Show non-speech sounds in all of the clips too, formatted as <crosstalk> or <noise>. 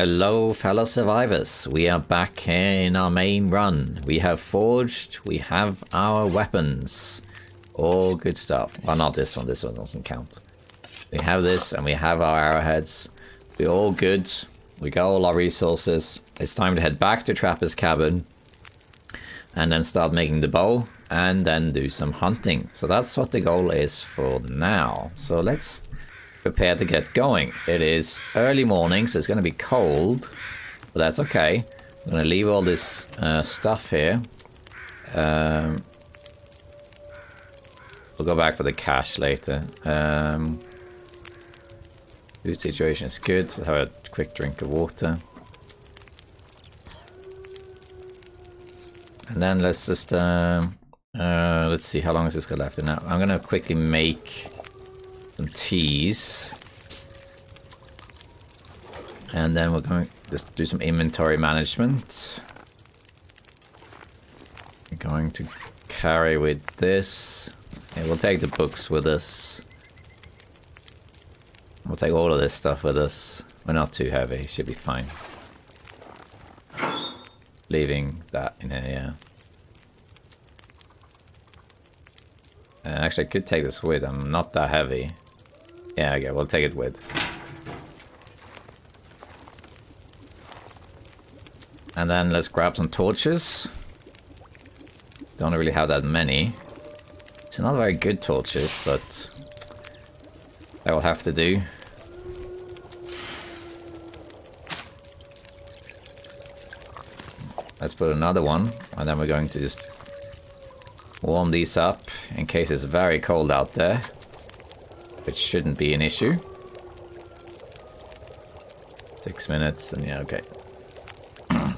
Hello fellow survivors. We are back in our main run. We have forged, we have our weapons. All good stuff. Well, not this one, this one doesn't count. We have this and we have our arrowheads. We're all good. We got all our resources. It's time to head back to Trapper's cabin and then start making the bow and then do some hunting. So that's what the goal is for now. So let's prepare to get going. It is early morning, so it's going to be cold, but that's okay. I'm going to leave all this uh, stuff here. Um, we'll go back for the cache later. Um, food situation is good. Let's have a quick drink of water. And then let's just, um, uh, let's see how long is this got left now. I'm gonna quickly make some teas. And then we're going to just do some inventory management. We're going to carry with this. Yeah, we'll take the books with us. We'll take all of this stuff with us. We're not too heavy, should be fine. Leaving that in here, yeah. Uh, actually, I could take this with. I'm not that heavy. Yeah, okay, we'll take it with. And then let's grab some torches. Don't really have that many. It's not very good torches, but that will have to do. Let's put another one, and then we're going to just warm these up in case it's very cold out there which shouldn't be an issue. Six minutes, and yeah, okay. <clears throat>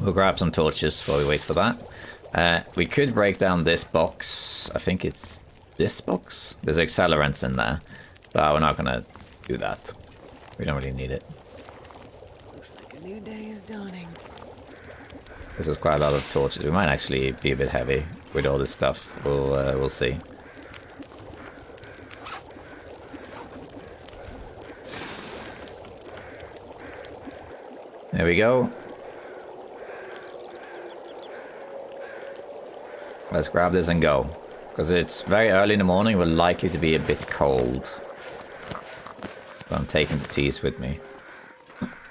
we'll grab some torches while we wait for that. Uh, we could break down this box. I think it's this box. There's accelerants in there, but we're not gonna do that. We don't really need it. Looks like a new day is dawning. This is quite a lot of torches. We might actually be a bit heavy with all this stuff. We'll uh, we'll see. There we go. Let's grab this and go. Because it's very early in the morning, we're likely to be a bit cold. So I'm taking the teas with me. <coughs>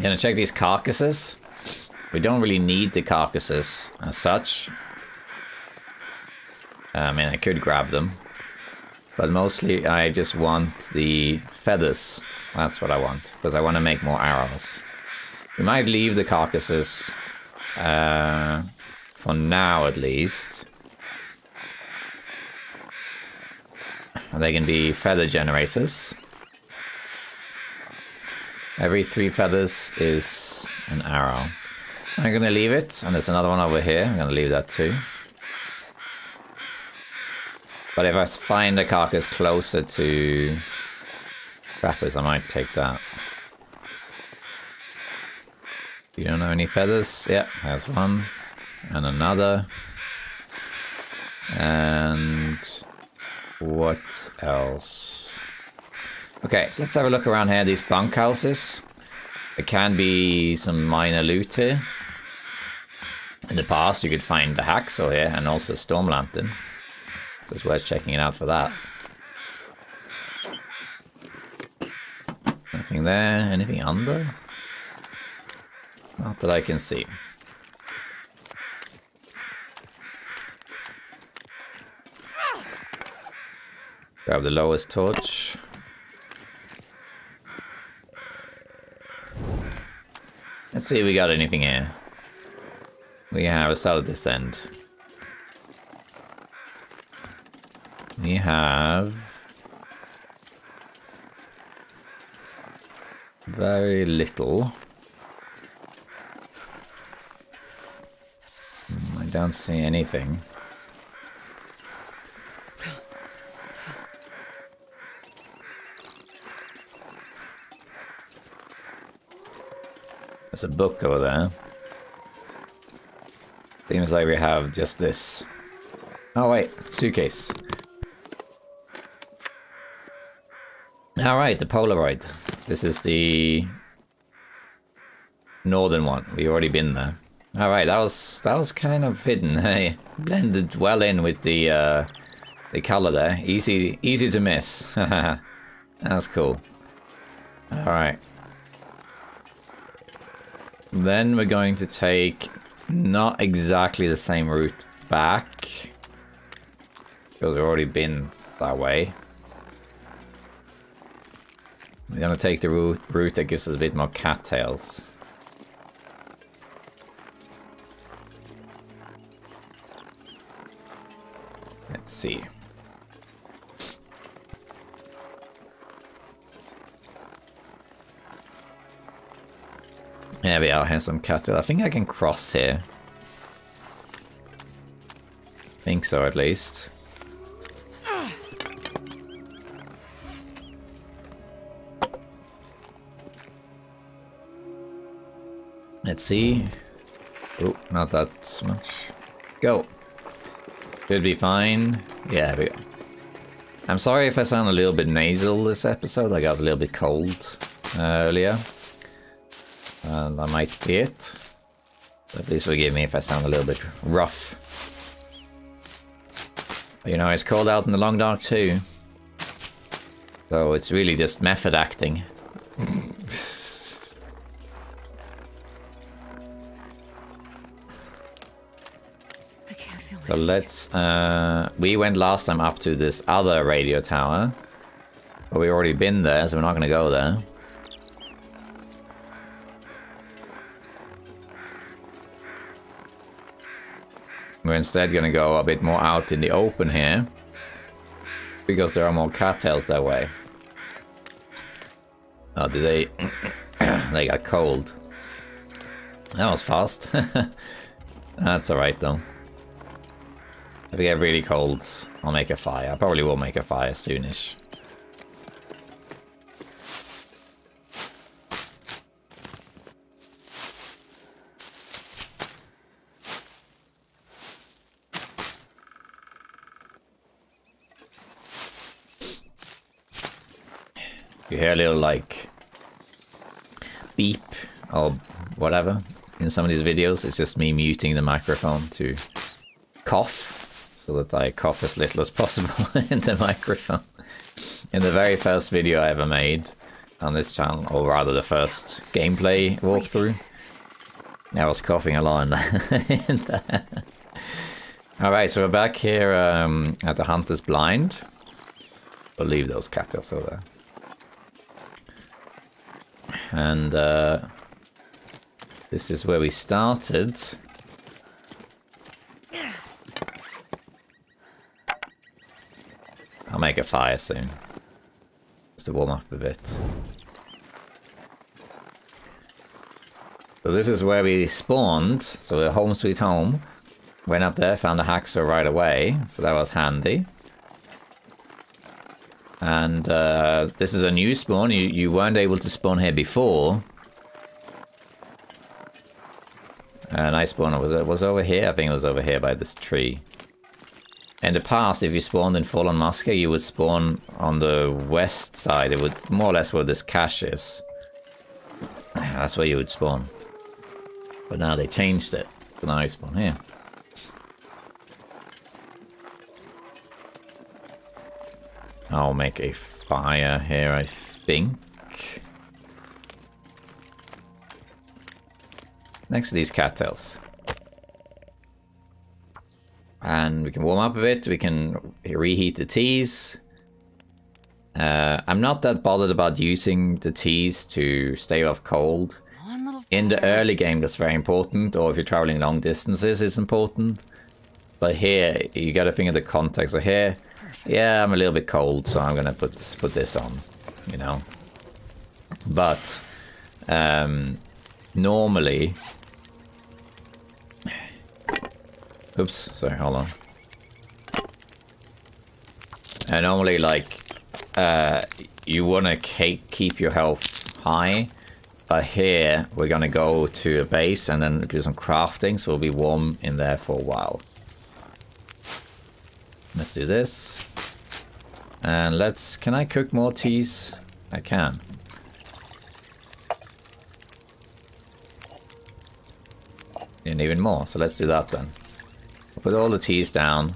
Gonna check these carcasses. We don't really need the carcasses as such. I mean, I could grab them. But mostly I just want the feathers. That's what I want. Because I want to make more arrows. We might leave the carcasses. Uh, for now at least. They can be feather generators. Every three feathers is an arrow. I'm gonna leave it, and there's another one over here. I'm gonna leave that too. But if I find a carcass closer to Trappers, I might take that. You don't know any feathers? Yep, there's one. And another. And what else? Okay, let's have a look around here. These bunkhouses. There can be some minor loot here. In the past, you could find the hacksaw here and also storm lantern. So it's worth checking it out for that. Nothing there. Anything under? Not that I can see. Grab the lowest torch. Let's see if we got anything here. We have a solid descent. We have very little. Hmm, I don't see anything. There's a book over there. Seems like we have just this. Oh wait, suitcase. Alright, the Polaroid. This is the northern one. We've already been there. All right, that was that was kind of hidden. <laughs> Hey, blended well in with the uh, the color there. Easy easy to miss. <laughs> That's cool. All right. Then we're going to take not exactly the same route back because we've already been that way. We're gonna take the route, that gives us a bit more cattails. Let's see. There we are, here's some cattails. I think I can cross here. think so, at least. Let's see. Oh, not that much. Go. Should be fine. Yeah, we go. I'm sorry if I sound a little bit nasal this episode. I got a little bit cold uh, earlier. And I might be it. But please forgive me if I sound a little bit rough. But, you know, it's cold out in the long dark too. So it's really just method acting. Let's, uh, we went last time up to this other radio tower. But we've already been there, so we're not gonna go there. We're instead gonna go a bit more out in the open here. Because there are more cattails that way. Oh, did they... <coughs> they got cold. That was fast. <laughs> That's alright though. If we get really cold, I'll make a fire. I probably will make a fire soonish. You hear a little like beep or whatever in some of these videos. It's just me muting the microphone to cough so that I cough as little as possible <laughs> in the microphone. In the very first video I ever made on this channel, or rather the first gameplay walkthrough, I was coughing a lot <laughs> Alright, so we're back here um, at the Hunter's Blind. I'll leave those cattails over there. And uh, this is where we started. I'll make a fire soon. Just to warm up a bit. So this is where we spawned. So we're home sweet home. Went up there, found a hacksaw right away. So that was handy. And uh, this is a new spawn. You, you weren't able to spawn here before. A nice spawn. Was it was over here? I think it was over here by this tree. In the past, if you spawned in Forlorn Muskeg, you would spawn on the west side. It would more or less where this cache is. That's where you would spawn. But now they changed it. So now you spawn here. I'll make a fire here, I think. Next to these cattails and we can warm up a bit. We can reheat the teas. Uh, I'm not that bothered about using the teas to stay off cold. In the early game, that's very important, or if you're traveling long distances, it's important. But here, you got to think of the context. So here, yeah, I'm a little bit cold, so I'm gonna put put this on, you know. But um, normally, Oops, sorry, hold on. And normally, like, uh, you want to keep your health high, but here we're going to go to a base and then do some crafting, so we'll be warm in there for a while. Let's do this. And let's... Can I cook more teas? I can. And even more, so let's do that then. Put all the teas down.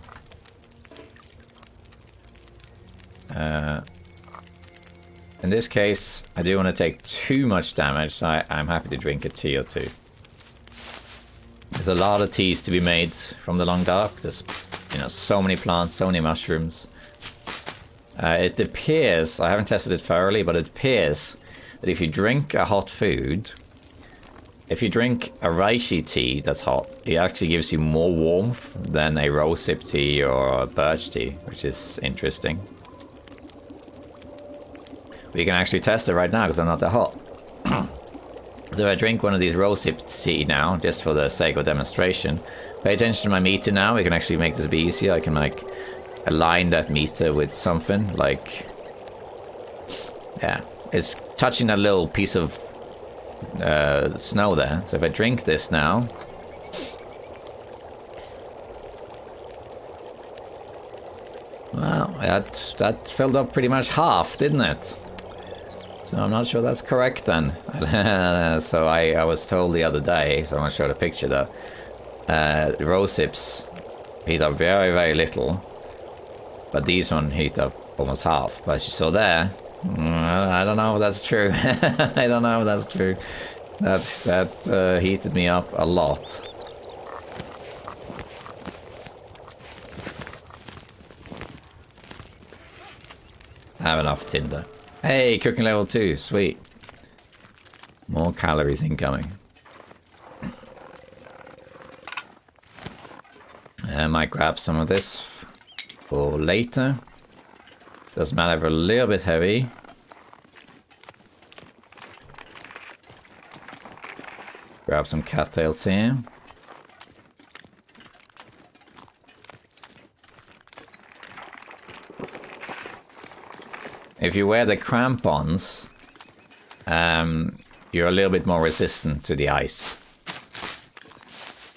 Uh, in this case, I do want to take too much damage, so I, I'm happy to drink a tea or two. There's a lot of teas to be made from the Long Dark. There's, you know, so many plants, so many mushrooms. Uh, it appears, I haven't tested it thoroughly, but it appears that if you drink a hot food, if you drink a reishi tea that's hot, it actually gives you more warmth than a rosehip tea or a birch tea, which is interesting. We can actually test it right now because I'm not that hot. <clears throat> so if I drink one of these rosehip tea now, just for the sake of demonstration, pay attention to my meter now, we can actually make this be easier. I can like align that meter with something like yeah it's touching that little piece of uh, snow there. So if I drink this now. Well that that filled up pretty much half didn't it? So I'm not sure that's correct then. <laughs> So I, I was told the other day so I'm gonna show the picture that uh, rose hips heat up very very little but these one heat up almost half. But as you saw there, I don't know if that's true. <laughs> I don't know if that's true. That, that uh, heated me up a lot. I have enough tinder. Hey, cooking level 2, sweet. More calories incoming. I might grab some of this for later. Doesn't matter a little bit heavy. Grab some cattails here. If you wear the crampons, um, you're a little bit more resistant to the ice.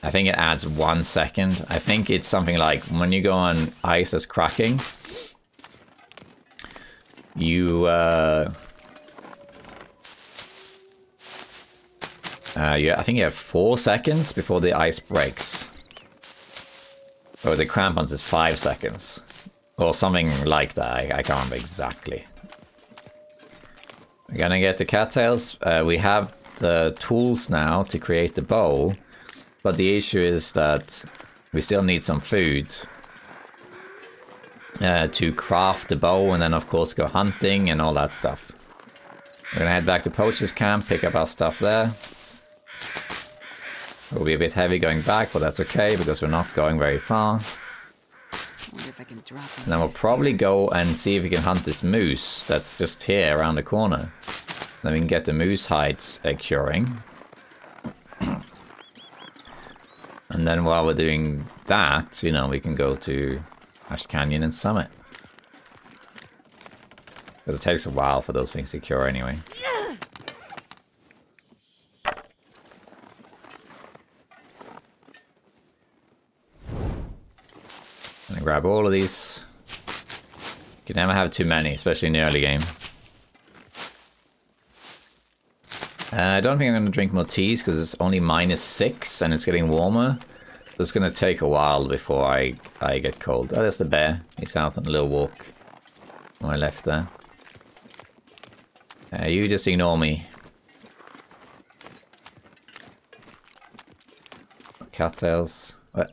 I think it adds one second. I think it's something like when you go on ice that's cracking, you, uh, uh, yeah, I think you have four seconds before the ice breaks. Or the crampons is five seconds. Or something like that, I, I can't remember exactly. We're gonna get the cattails. Uh, we have the tools now to create the bow. But the issue is that we still need some food uh, to craft the bow and then of course go hunting and all that stuff. We're gonna head back to Poacher's camp, pick up our stuff there. It will be a bit heavy going back, but that's okay because we're not going very far. And then we'll probably go and see if we can hunt this moose that's just here around the corner. Then we can get the moose hides uh, curing. And then while we're doing that, you know, we can go to Ash Canyon and Summit. Because it takes a while for those things to cure anyway. And grab all of these. You can never have too many, especially in the early game. Uh, I don't think I'm going to drink more teas because it's only minus six and it's getting warmer. It's going to take a while before I, I get cold. Oh, there's the bear. He's out on a little walk on my left there. Uh, you just ignore me. Cattails. What?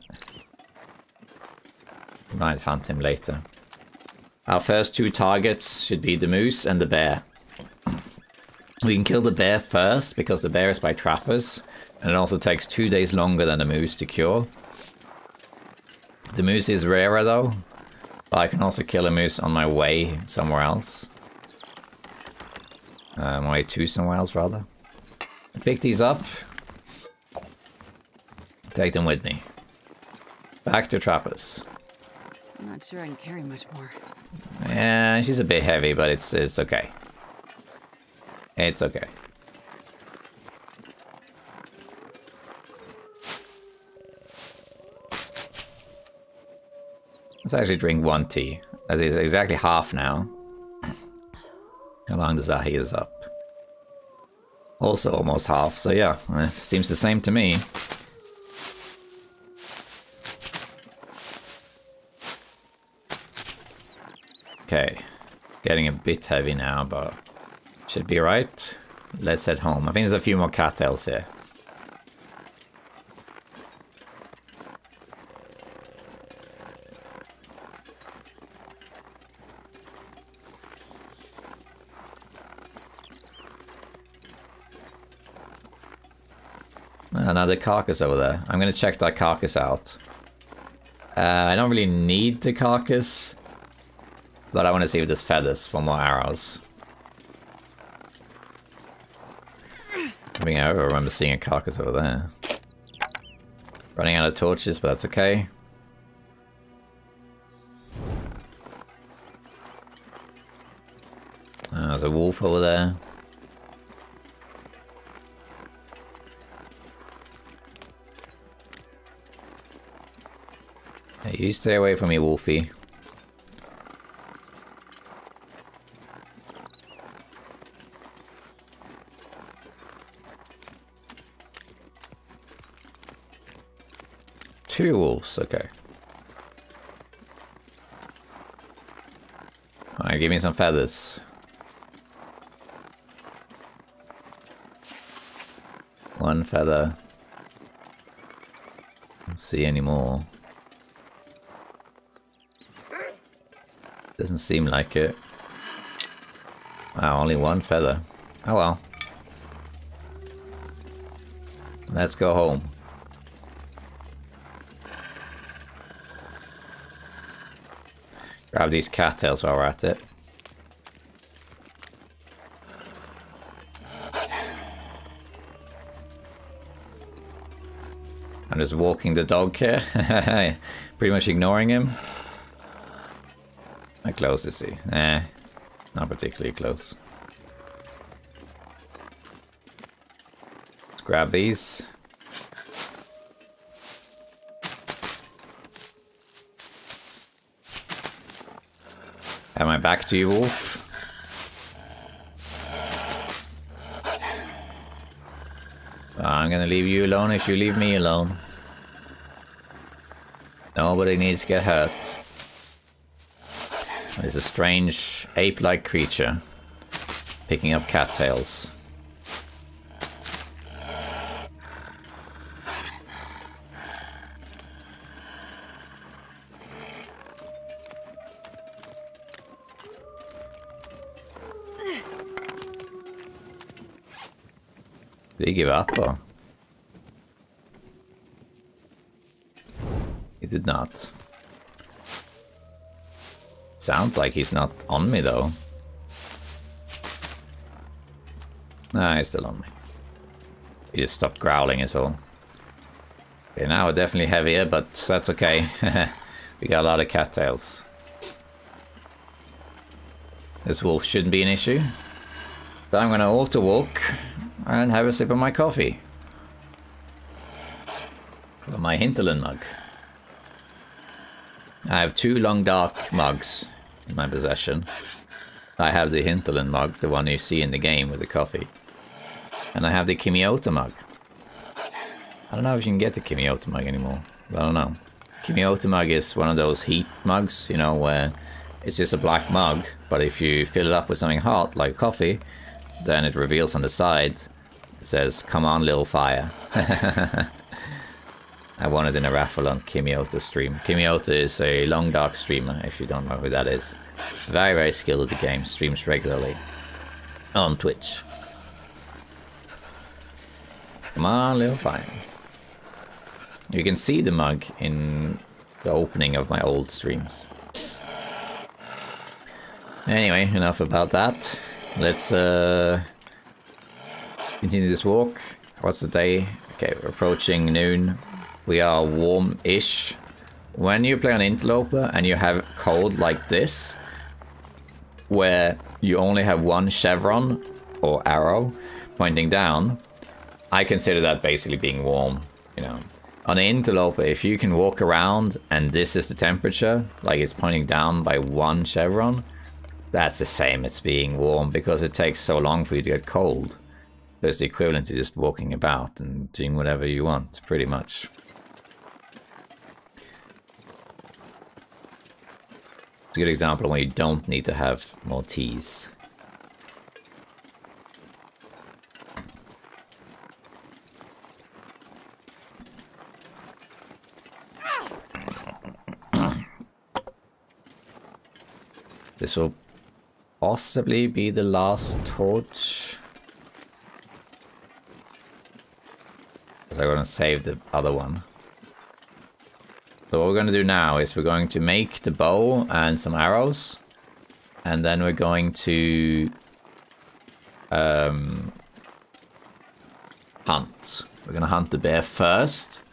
Might hunt him later. Our first two targets should be the moose and the bear. We can kill the bear first, because the bear is by trappers, and it also takes two days longer than the moose to cure. The moose is rarer though, but I can also kill a moose on my way somewhere else. Uh, my way to somewhere else, rather. Pick these up. Take them with me. Back to trappers. I'm not sure I can carry much more. Yeah, she's a bit heavy, but it's it's okay. It's okay. Let's actually drink one tea. That is exactly half now. How long does that heat up? Also almost half, so yeah, seems the same to me. Okay, getting a bit heavy now, but should be right. Let's head home. I think there's a few more cattails here. Another carcass over there. I'm gonna check that carcass out. Uh, I don't really need the carcass, but I want to see if there's feathers for more arrows. I mean, I remember seeing a carcass over there. Running out of torches, but that's okay. Uh, there's a wolf over there. You stay away from me, Wolfie. Two wolves, okay. Alright, give me some feathers. One feather. Don't see any more. Doesn't seem like it. Wow, only one feather. Oh well. Let's go home. Grab these cattails while we're at it. I'm just walking the dog here. <laughs> Pretty much ignoring him. Close is he? Eh, not particularly close. Let's grab these. Am I back to you, Wolf? I'm gonna leave you alone if you leave me alone. Nobody needs to get hurt. There's a strange ape-like creature picking up cattails. Did he give up or? He did not. Sounds like he's not on me though. Nah, he's still on me. He just stopped growling is all. Okay, now we're definitely heavier, but that's okay. <laughs> we got a lot of cattails. This wolf shouldn't be an issue. So I'm gonna auto walk and have a sip of my coffee. From my Hinterland mug. I have two long dark mugs in my possession. I have the Hinterland mug, the one you see in the game with the coffee. And I have the Kimiota mug. I don't know if you can get the Kimiota mug anymore. I don't know. Kimiota mug is one of those heat mugs, you know, where it's just a black mug, but if you fill it up with something hot, like coffee, then it reveals on the side, it says, come on little fire. <laughs> I won it in a raffle on Kimiota stream. Kimiota is a long dark streamer, if you don't know who that is. Very, very skilled at the game, streams regularly on Twitch. Come on, little fire. You can see the mug in the opening of my old streams. Anyway, enough about that. Let's uh, continue this walk. What's the day? Okay, we're approaching noon. We are warm-ish. When you play on Interloper and you have cold like this, where you only have one chevron or arrow pointing down, I consider that basically being warm, you know. On an interloper, if you can walk around and this is the temperature, like it's pointing down by one chevron, that's the same as being warm because it takes so long for you to get cold. It's the equivalent to just walking about and doing whatever you want, pretty much. It's a good example when you don't need to have Maltese. <coughs> This will possibly be the last torch. Because I'm going to save the other one. So what we're going to do now is we're going to make the bow and some arrows. And then we're going to um, hunt. We're going to hunt the bear first.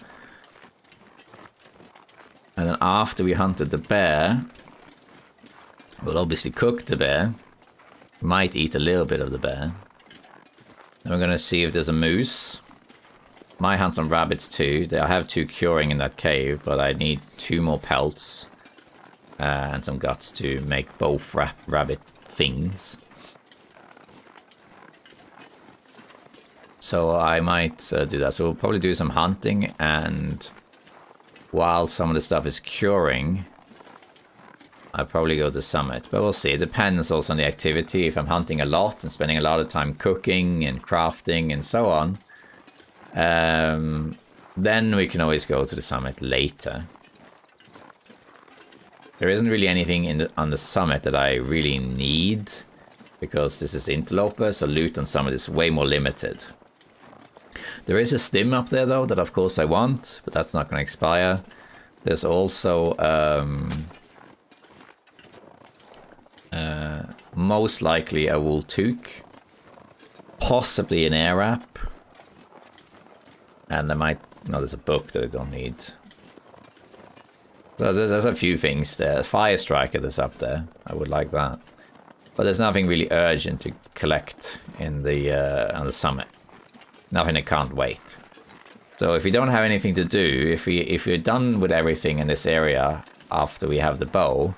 And then after we hunted the bear, We'll obviously cook the bear. Might eat a little bit of the bear. Then we're going to see if there's a moose. Might hunt some rabbits too. I have two curing in that cave, but I need two more pelts. Uh, and some guts to make both ra rabbit things. So I might uh, do that. So we'll probably do some hunting and while some of the stuff is curing, I'll probably go to Summit, but we'll see. It depends also on the activity. If I'm hunting a lot and spending a lot of time cooking and crafting and so on, um, then we can always go to the Summit later. There isn't really anything in the, on the Summit that I really need, because this is Interloper, so loot on Summit is way more limited. There is a stim up there though, that of course I want, but that's not going to expire. There's also... Um, uh, most likely a wool toque. Possibly an air wrap. And I might... No, there's a book that I don't need. So there's a few things there. Fire Striker that's up there. I would like that. But there's nothing really urgent to collect in the uh, on the summit. Nothing that can't wait. So if we don't have anything to do, if we if we're done with everything in this area after we have the bow,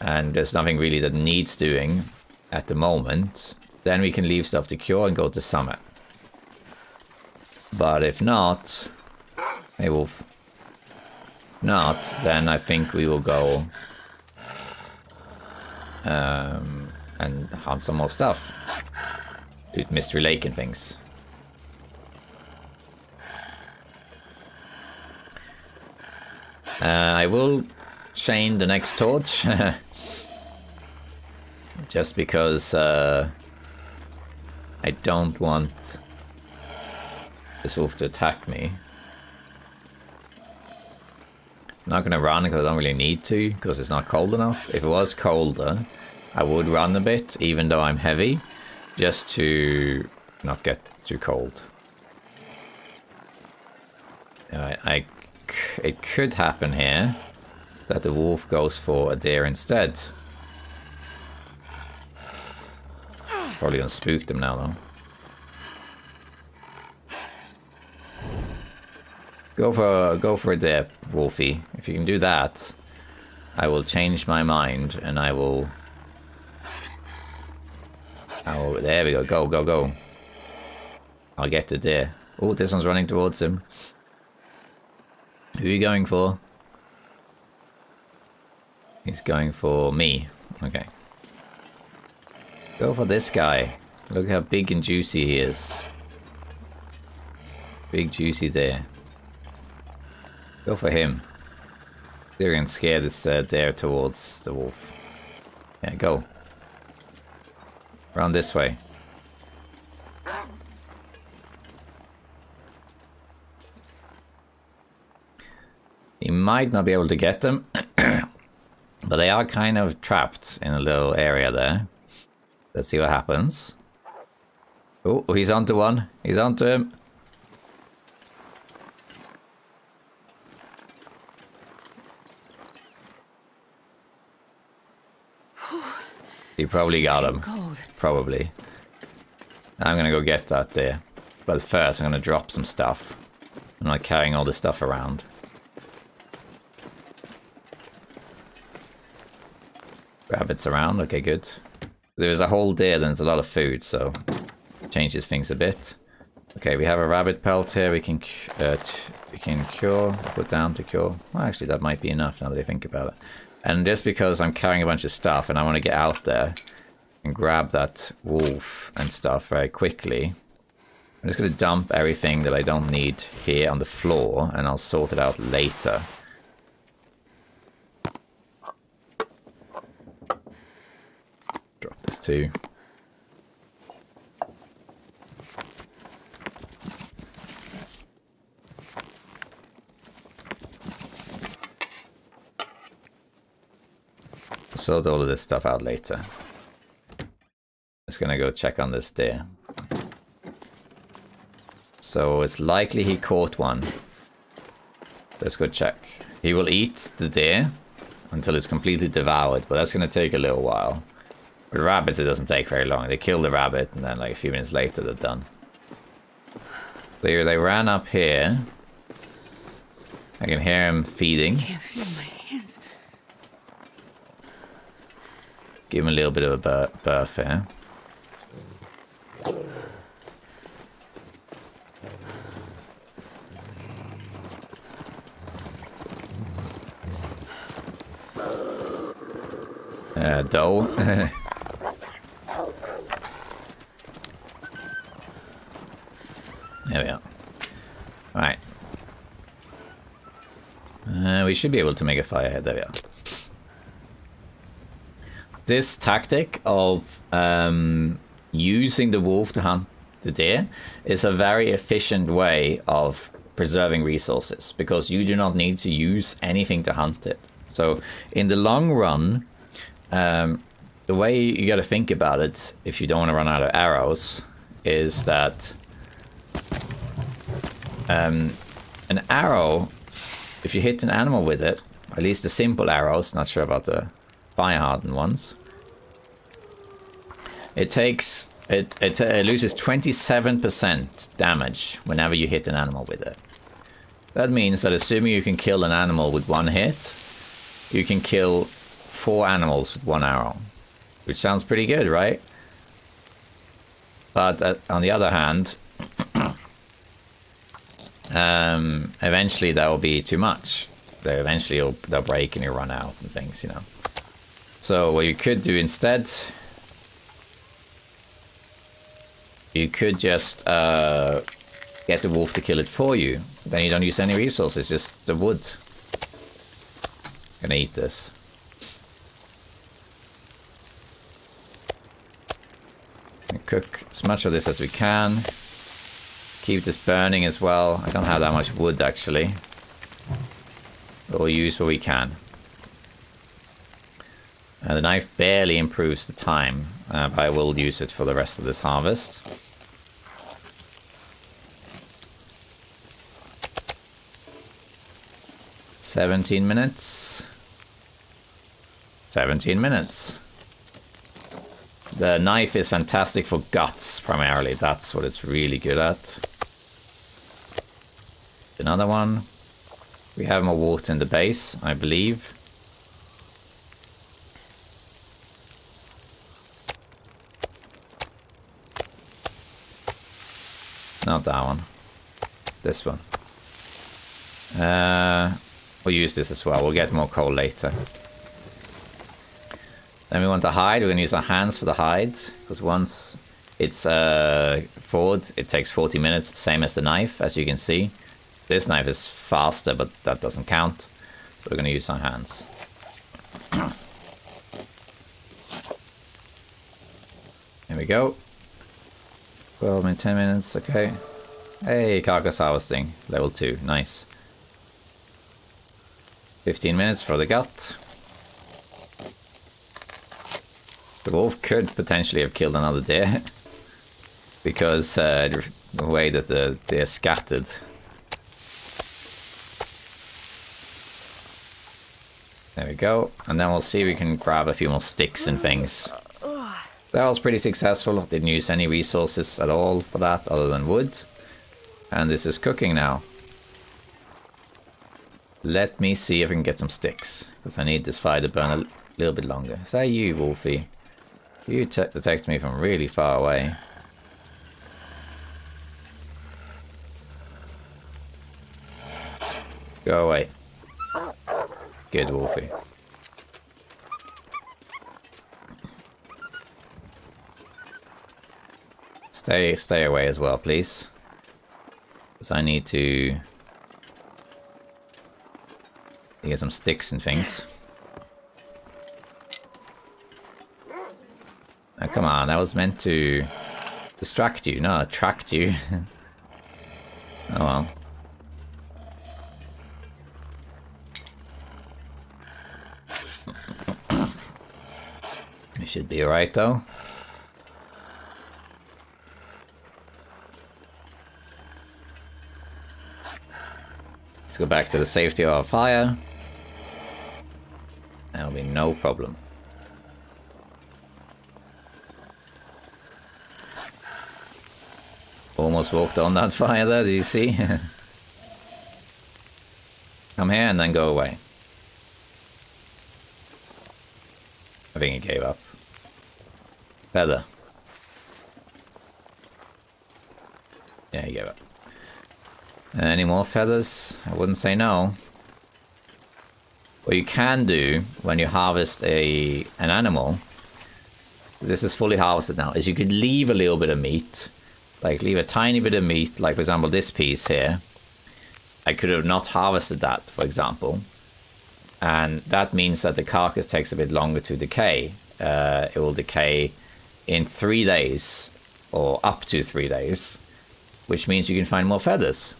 and there's nothing really that needs doing at the moment, then we can leave stuff to cure and go to summit. But if not, hey wolf. Not, then I think we will go um, and hunt some more stuff. Do Mystery Lake and things. Uh, I will chain the next torch. <laughs> Just because uh, I don't want this wolf to attack me. I'm not gonna run because I don't really need to, because it's not cold enough. If it was colder, I would run a bit, even though I'm heavy, just to not get too cold. I, it could happen here that the wolf goes for a deer instead. Probably gonna spook them now though. Go for go for a dip, Wolfie. If you can do that, I will change my mind and I will. Oh. There we go. Go go go. I'll get the deer. Oh, this one's running towards him. Who are you going for? He's going for me. Okay. Go for this guy. Look how big and juicy he is. Big juicy there. Go for him. They're gonna scare this uh, there towards the wolf. Yeah, go. Around this way. He might not be able to get them, <clears throat> but they are kind of trapped in a little area there. Let's see what happens. Oh, he's onto one. He's onto him. He probably got him. Cold. Probably. I'm gonna go get that there. But first I'm gonna drop some stuff. I'm not carrying all this stuff around. Rabbits around, okay good. There's a hole there, then there's a lot of food, so changes things a bit. Okay, we have a rabbit pelt here. We can uh, we can cure, put down to cure. Well, actually, that might be enough now that I think about it. And just because I'm carrying a bunch of stuff and I want to get out there and grab that wolf and stuff very quickly, I'm just going to dump everything that I don't need here on the floor and I'll sort it out later. Drop this too. Sort all of this stuff out later. Just gonna go check on this deer. So it's likely he caught one. Let's go check. He will eat the deer until it's completely devoured, but that's gonna take a little while. With rabbits it doesn't take very long. They kill the rabbit and then like a few minutes later they're done. They, they ran up here. I can hear him feeding. I can't feel my Give him a little bit of a bur birth here. Uh, dough. <laughs> there we are. Right. Uh, we should be able to make a fire here. There we are this tactic of um, using the wolf to hunt the deer is a very efficient way of preserving resources because you do not need to use anything to hunt it. So in the long run, um, the way you got to think about it, if you don't want to run out of arrows, is that um, an arrow, if you hit an animal with it, at least the simple arrows, not sure about the fire hardened ones. It takes it, it, it loses 27% damage whenever you hit an animal with it. That means that assuming you can kill an animal with one hit, you can kill four animals with one arrow. Which sounds pretty good, right? But uh, on the other hand, <clears throat> um, eventually that will be too much. They eventually they'll break and you run out and things, you know. So what you could do instead, you could just uh, get the wolf to kill it for you. Then you don't use any resources, just the wood. Gonna eat this. cook as much of this as we can. Keep this burning as well. I don't have that much wood actually. But we'll use what we can. The knife barely improves the time, uh, but I will use it for the rest of this harvest. Seventeen minutes. Seventeen minutes. The knife is fantastic for guts, primarily. That's what it's really good at. Another one. We have more water in the base, I believe. Not that one. This one. Uh, we'll use this as well. We'll get more coal later. Then we want to hide. We're going to use our hands for the hide. Because once it's uh, forward, it takes 40 minutes. Same as the knife, as you can see. This knife is faster, but that doesn't count. So we're going to use our hands. <clears throat> There we go. 12 in 10 minutes, okay. Hey, carcass harvesting, level 2, nice. 15 minutes for the gut. The wolf could potentially have killed another deer. <laughs> because uh, the way that the deer scattered. There we go. And then we'll see if we can grab a few more sticks and things. That was pretty successful. Didn't use any resources at all for that other than wood. And this is cooking now. Let me see if I can get some sticks. Because I need this fire to burn a little bit longer. That you, Wolfie? You detect me from really far away. Go away. Good, Wolfie. Stay, stay away as well, please. Because I need to... get some sticks and things. Oh, come on, that was meant to distract you, not attract you. <laughs> oh well. <coughs> We should be alright though. Let's go back to the safety of our fire. That'll be no problem. Almost walked on that <laughs> fire there, do you see? <laughs> Come here and then go away. I think he gave up. Feather. Yeah, he gave up. Any more feathers? I wouldn't say no. What you can do when you harvest a an animal, this is fully harvested now, is you could leave a little bit of meat. Like leave a tiny bit of meat, like for example this piece here. I could have not harvested that, for example. And that means that the carcass takes a bit longer to decay. Uh, it will decay in three days, or up to three days, which means you can find more feathers.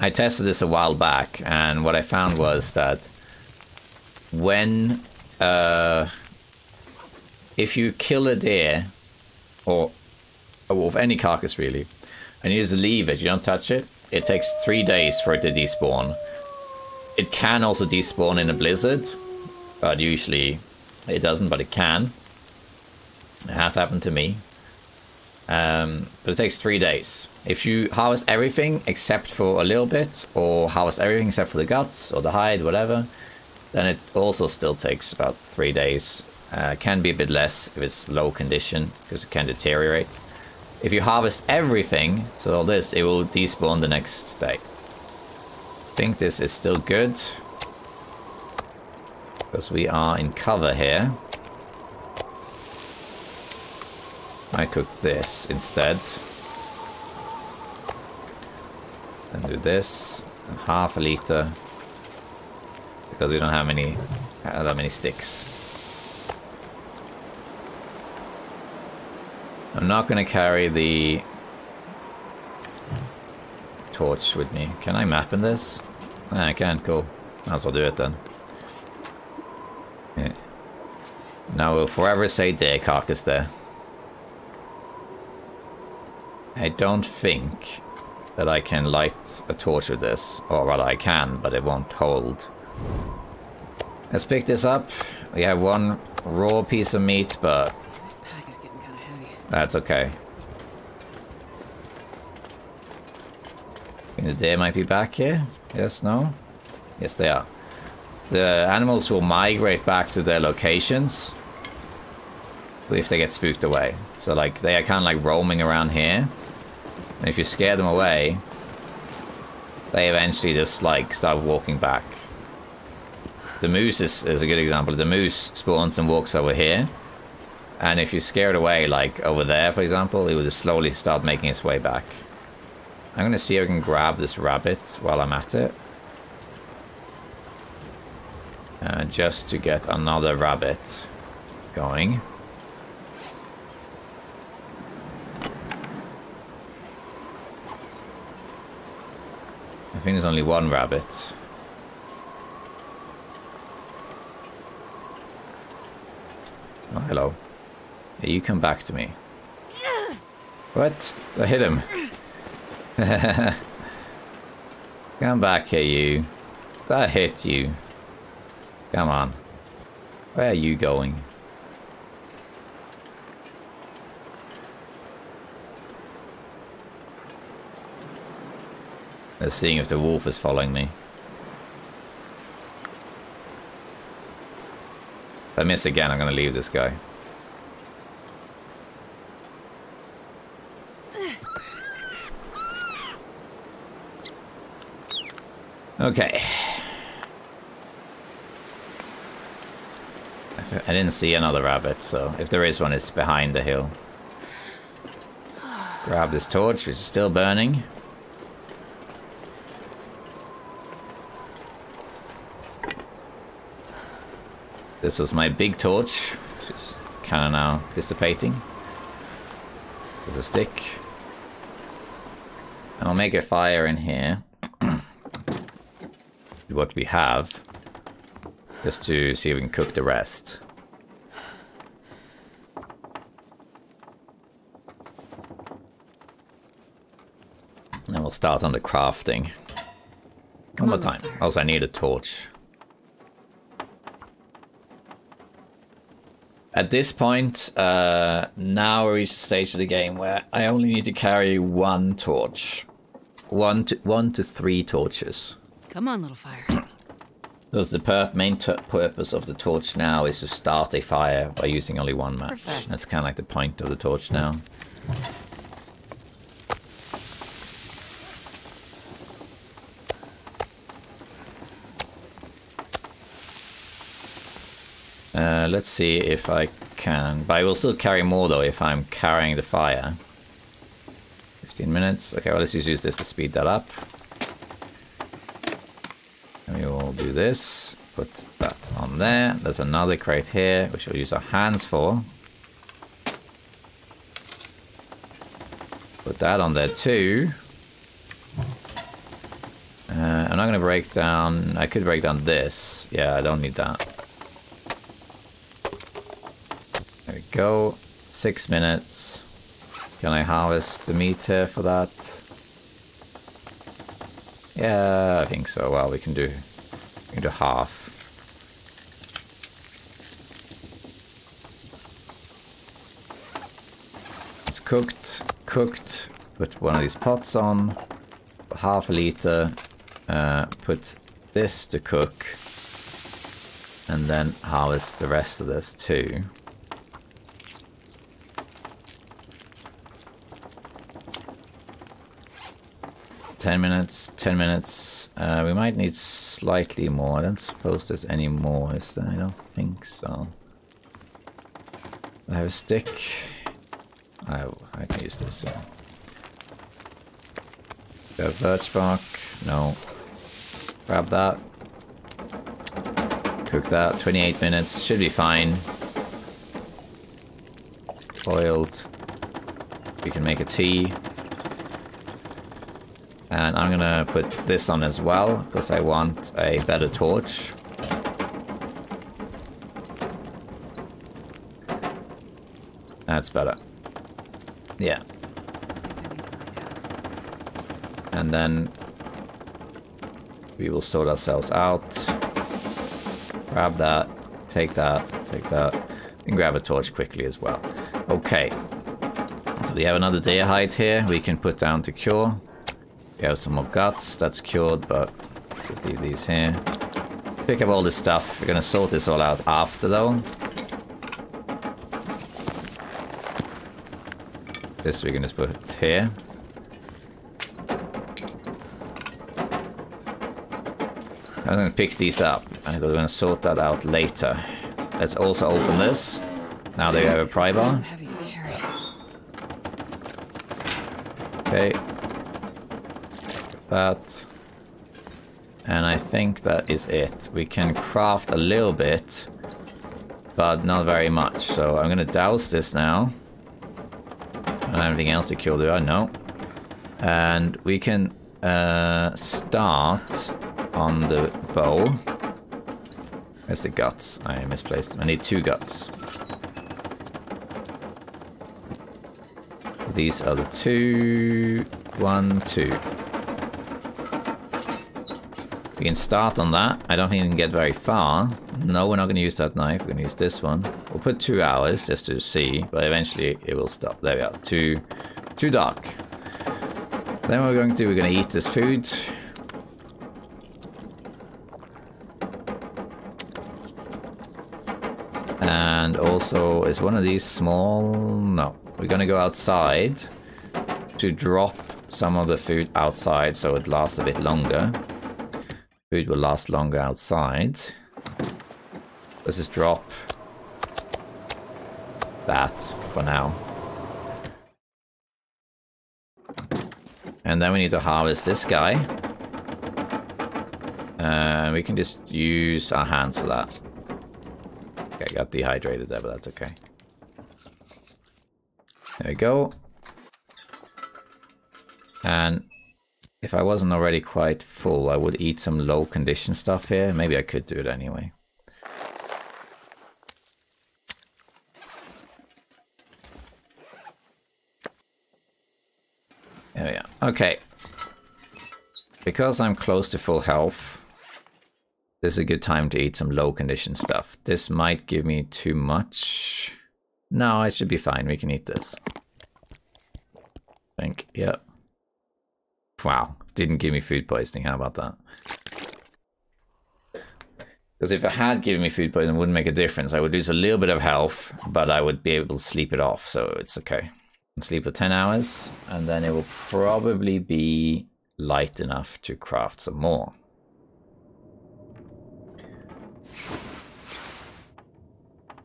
I tested this a while back, and what I found was that when uh, if you kill a deer or a wolf, any carcass really, and you just leave it, you don't touch it, it takes three days for it to despawn. It can also despawn in a blizzard, but usually it doesn't, but it can. It has happened to me. Um, but it takes three days. If you harvest everything except for a little bit, or harvest everything except for the guts or the hide, whatever, then it also still takes about three days. Uh, can be a bit less if it's low condition, because it can deteriorate. If you harvest everything, so all this, it will despawn the next day. I think this is still good. Because we are in cover here. I cook this instead. And do this. And half a liter. Because we don't have many that many sticks. I'm not going to carry the torch with me. Can I map in this? Ah, I can, cool. Might as well do it then. Yeah. Now we'll forever say deer carcass there. I don't think that I can light a torch with this. Or rather I can, but it won't hold. Let's pick this up. We have one raw piece of meat, but... This pack is getting kind of heavy. That's okay. Think the deer might be back here? Yes, no? Yes, they are. The animals will migrate back to their locations if they get spooked away. So, like, they are kind of like roaming around here. And if you scare them away, they eventually just like start walking back. The moose is, is a good example. The moose spawns and walks over here. And if you scare it away, like over there, for example, it will just slowly start making its way back. I'm going to see if I can grab this rabbit while I'm at it. Uh, just to get another rabbit going. Think there's only one rabbit. Oh, hello. Hey, you come back to me. What? I hit him. <laughs> come back here, you. I hit you. Come on. Where are you going? Seeing if the wolf is following me. If I miss again, I'm going to leave this guy. Okay. I didn't see another rabbit, so if there is one, it's behind the hill. Grab this torch, which is still burning. This was my big torch, which is kind of now dissipating. There's a stick. And I'll make a fire in here. <clears throat> what we have. Just to see if we can cook the rest. And we'll start on the crafting. One more time. Also, I need a torch. At this point, uh, now we reach the stage of the game where I only need to carry one torch. One to, one to three torches. Come on, little fire. Because the pur main purpose of the torch now is to start a fire by using only one match. Perfect. That's kind of like the point of the torch now. Uh, let's see if I can... But I will still carry more though if I'm carrying the fire. 15 minutes. Okay, well let's just use this to speed that up. And we will do this. Put that on there. There's another crate here, which we'll use our hands for. Put that on there too. Uh, I'm not going to break down... I could break down this. Yeah, I don't need that. There we go. Six minutes. Can I harvest the meat here for that? Yeah, I think so. Well, we can do, we can do half. It's cooked, cooked. Put one of these pots on. Half a liter. Uh, put this to cook. And then harvest the rest of this too. Ten minutes, ten minutes. Uh, we might need slightly more. I don't suppose there's any more, is there? I don't think so. I have a stick. I, I can use this. Yeah. Got birch bark. No. Grab that. Cook that. 28 minutes. Should be fine. Boiled. We can make a tea. And I'm gonna put this on as well, because I want a better torch. That's better. Yeah. And then we will sort ourselves out. Grab that, take that, take that, and grab a torch quickly as well. Okay. So we have another day hide here we can put down to cure. Have some more guts, that's cured, but let's just leave these here. Pick up all this stuff. We're gonna sort this all out after though. This we can just put here. I'm gonna pick these up and we're gonna sort that out later. Let's also open this. Now that we have a pry bar. Okay. That. And I think that is it. We can craft a little bit, but not very much. So I'm gonna douse this now. And anything else to kill, do I? No. And we can uh, start on the bow. Where's the guts? I misplaced them. I need two guts. These are the two. One, two. We can start on that. I don't think we can get very far. No, we're not going to use that knife. We're going to use this one. We'll put two hours just to see, but eventually it will stop. There we are. Too, too dark. Then we're going to we're going to eat this food. And also, is one of these small? No. We're going to go outside to drop some of the food outside so it lasts a bit longer. Food will last longer outside. Let's just drop that for now. And then we need to harvest this guy. Uh, we can just use our hands for that. Okay, got dehydrated there, but that's okay. There we go. And if I wasn't already quite full, I would eat some low condition stuff here. Maybe I could do it anyway. There we are. Okay. Because I'm close to full health, this is a good time to eat some low condition stuff. This might give me too much. No, I should be fine. We can eat this. I think, yep. Wow, didn't give me food poisoning. How about that? Because if it had given me food poisoning, it wouldn't make a difference. I would lose a little bit of health, but I would be able to sleep it off, so it's okay. Sleep for 10 hours, and then it will probably be light enough to craft some more.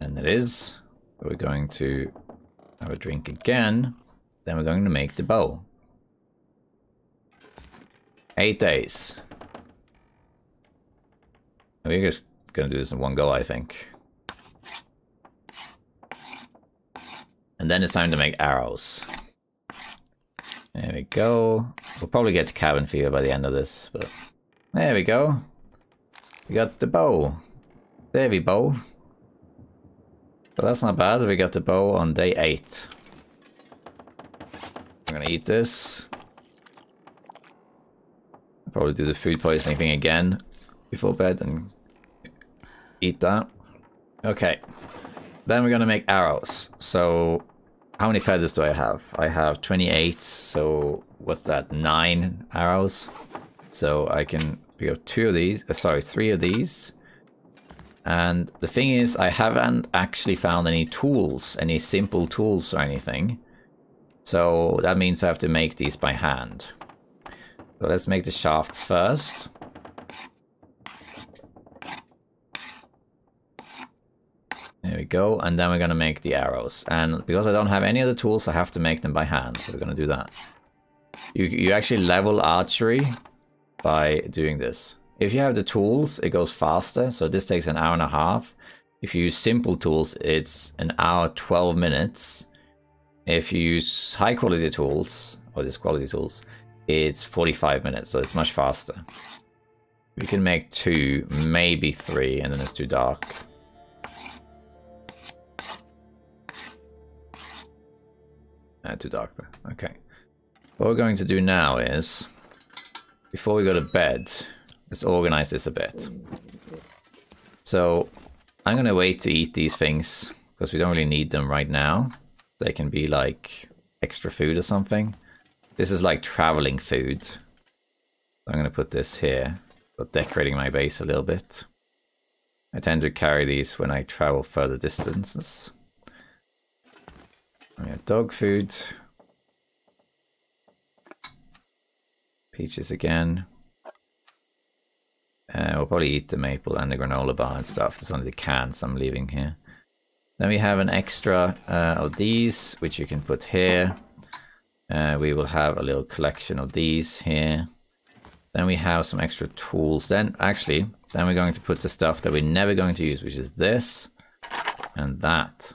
And it is. We're going to have a drink again. Then we're going to make the bow. Eight days. We're just gonna do this in one go, I think. And then it's time to make arrows. There we go. We'll probably get to cabin fever by the end of this, but there we go. We got the bow. There we bow. But that's not bad. We got the bow on day eight. I'm gonna eat this. Probably do the food poisoning thing again before bed and eat that. Okay. Then we're gonna make arrows. So how many feathers do I have? I have 28, so what's that? Nine arrows. So I can pick up two of these, uh, sorry, three of these. And the thing is, I haven't actually found any tools, any simple tools or anything. So that means I have to make these by hand. So let's make the shafts first. There we go, and then we're gonna make the arrows. And because I don't have any of the tools, I have to make them by hand, so we're gonna do that. You, you actually level archery by doing this. If you have the tools, it goes faster, so this takes an hour and a half. If you use simple tools, it's an hour, 12 minutes. If you use high quality tools, or this quality tools, it's 45 minutes, so it's much faster. We can make two, maybe three, and then it's too dark. Uh, too dark there. Okay. What we're going to do now is, before we go to bed, let's organize this a bit. So, I'm to wait to eat these things, because we don't really need them right now. They can be like extra food or something. This is like traveling food. I'm going to put this here, but decorating my base a little bit. I tend to carry these when I travel further distances. Have dog food. Peaches again. Uh, we'll probably eat the maple and the granola bar and stuff. There's only the cans I'm leaving here. Then we have an extra uh, of these, which you can put here. Uh, we will have a little collection of these here. Then we have some extra tools. Then, actually, then we're going to put the stuff that we're never going to use, which is this and that.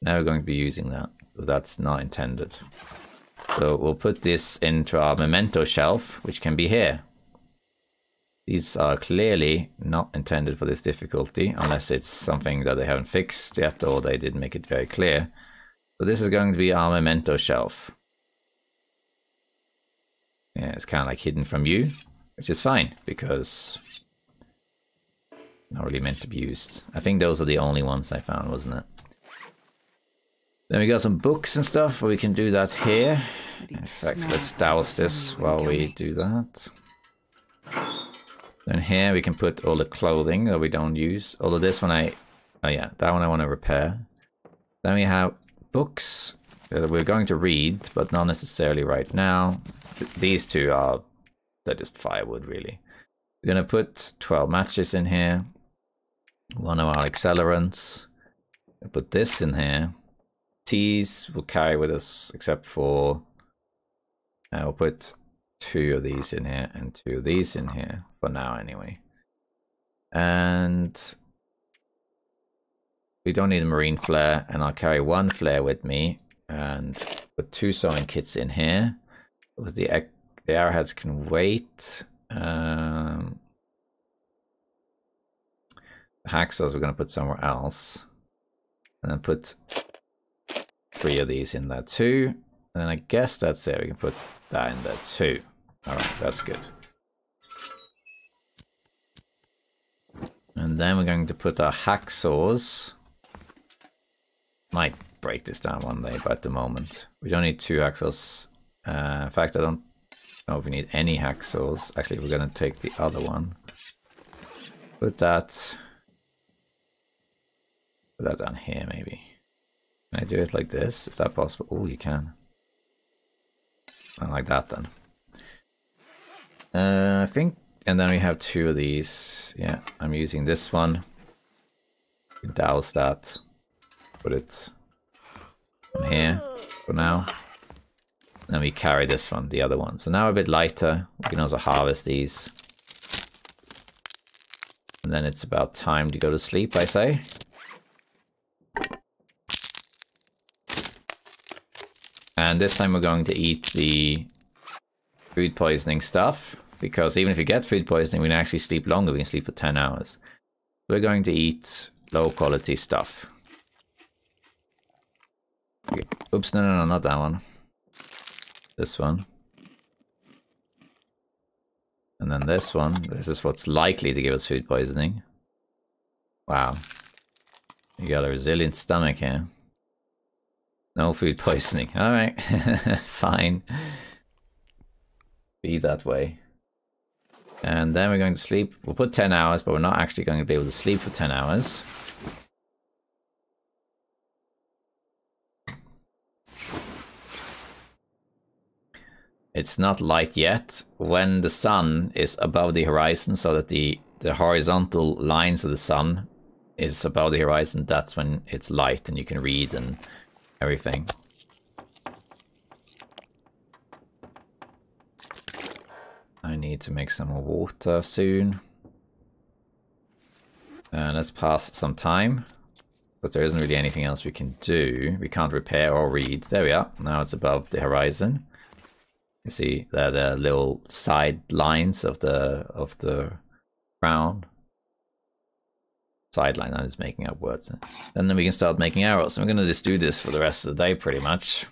Never going to be using that, because that's not intended. So we'll put this into our memento shelf, which can be here. These are clearly not intended for this difficulty, unless it's something that they haven't fixed yet, or they didn't make it very clear. So this is going to be our memento shelf. Yeah, it's kind of like hidden from you, which is fine because not really meant to be used. I think those are the only ones I found, wasn't it? Then we got some books and stuff, but we can do that here. In fact, let's douse this while we do that. Then here we can put all the clothing that we don't use. Although this one I... Oh yeah, that one I want to repair. Then we have books that we're going to read, but not necessarily right now. Th these two are, they're just firewood really. We're going to put 12 matches in here. One of our accelerants. We'll put this in here. Teas will carry with us except for... Uh, we'll put two of these in here and two of these in here for now anyway. And we don't need a marine flare and I'll carry one flare with me and put two sewing kits in here. With the, the arrowheads can wait. Um, the hacksaws we're going to put somewhere else. And then put three of these in there too. And then I guess that's it. We can put that in there too. Alright, that's good. And then we're going to put our hacksaws. Might break this down one day, but at the moment, we don't need two axles. Uh, in fact, I don't know if we need any hacksaws. Actually, we're going to take the other one. Put that... Put that down here, maybe. Can I do it like this? Is that possible? Oh, you can. I like that then. Uh, I think, and then we have two of these. Yeah, I'm using this one. Douse that. Put it here for now. Then we carry this one, the other one. So now a bit lighter. We can also harvest these. And then it's about time to go to sleep, I say. And this time we're going to eat the food poisoning stuff. Because even if you get food poisoning, we can actually sleep longer. We can sleep for 10 hours. We're going to eat low quality stuff. Oops, no, no, no, not that one. This one. And then this one. This is what's likely to give us food poisoning. Wow. You got a resilient stomach here. No food poisoning. Alright. <laughs> Fine. Be that way. And then we're going to sleep. We'll put 10 hours, but we're not actually going to be able to sleep for 10 hours. It's not light yet. When the sun is above the horizon, so that the, the horizontal lines of the sun is above the horizon, that's when it's light and you can read and everything. I need to make some more water soon. Uh, let's pass some time. Because there isn't really anything else we can do. We can't repair or read. There we are. Now it's above the horizon. You see there the little side lines of the of the ground sideline. I'm just making up words. And then we can start making arrows. Going to just do this for the rest of the day pretty much.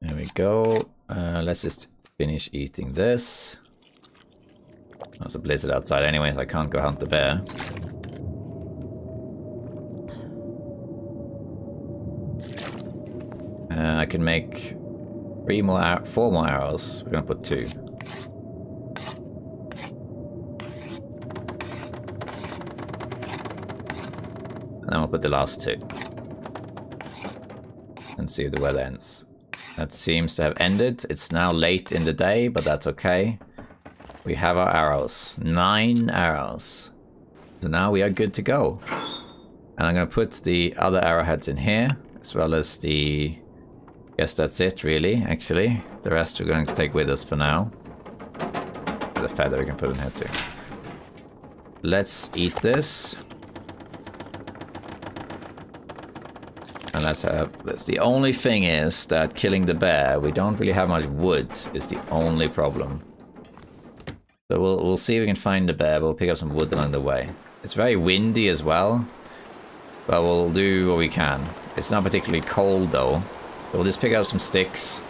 There we go. Uh, let's just finish eating this. There's a blizzard outside anyway, so I can't go hunt the bear. Uh, I can make Three more, four more arrows. We're gonna put two. And then we'll put the last two. And see if the weather ends. That seems to have ended. It's now late in the day, but that's okay. We have our arrows. Nine arrows. So now we are good to go. And I'm going to put the other arrowheads in here, as well as the Guess that's it, really, actually. The rest we're going to take with us for now. The feather we can put in here too. Let's eat this. And let's have this. The only thing is that killing the bear, we don't really have much wood, is the only problem. So we'll, we'll see if we can find the bear, we'll pick up some wood along the way. It's very windy as well, but we'll do what we can. It's not particularly cold though, we'll just pick up some sticks.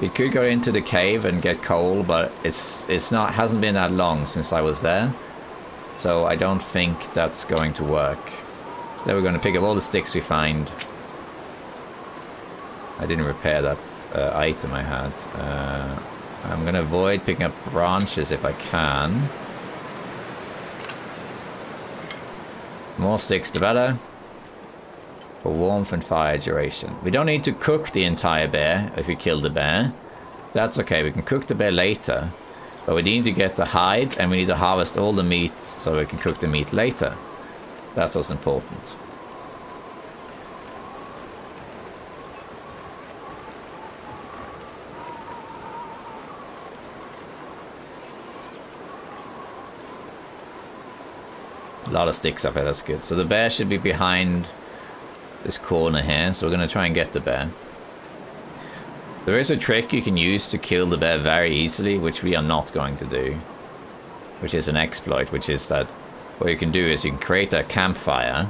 We could go into the cave and get coal, but it's it's not hasn't been that long since I was there. So I don't think that's going to work. Instead we're going to pick up all the sticks we find. I didn't repair that uh, item I had. Uh, I'm going to avoid picking up branches if I can. More sticks the better for warmth and fire duration. We don't need to cook the entire bear if we kill the bear. That's okay, we can cook the bear later. But we need to get the hide and we need to harvest all the meat so we can cook the meat later. That's what's important. A lot of sticks up here, that's good. So the bear should be behind this corner here, so we're going to try and get the bear. There is a trick you can use to kill the bear very easily, which we are not going to do. Which is an exploit, which is that what you can do is you can create a campfire.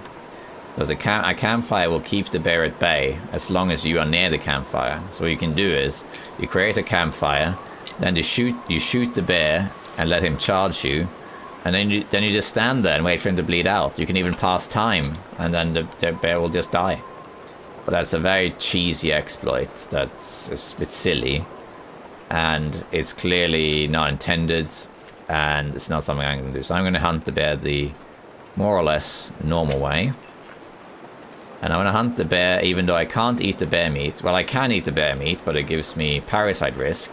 Because a, cam a campfire will keep the bear at bay as long as you are near the campfire. So what you can do is you create a campfire, then you shoot you shoot the bear and let him charge you, and then you then you just stand there and wait for him to bleed out. You can even pass time, and then the, the bear will just die. But that's a very cheesy exploit. That's it's a bit silly, and it's clearly not intended, and it's not something I'm going to do. So I'm going to hunt the bear the more or less normal way. And I'm going to hunt the bear even though I can't eat the bear meat. Well, I can eat the bear meat, but it gives me parasite risk.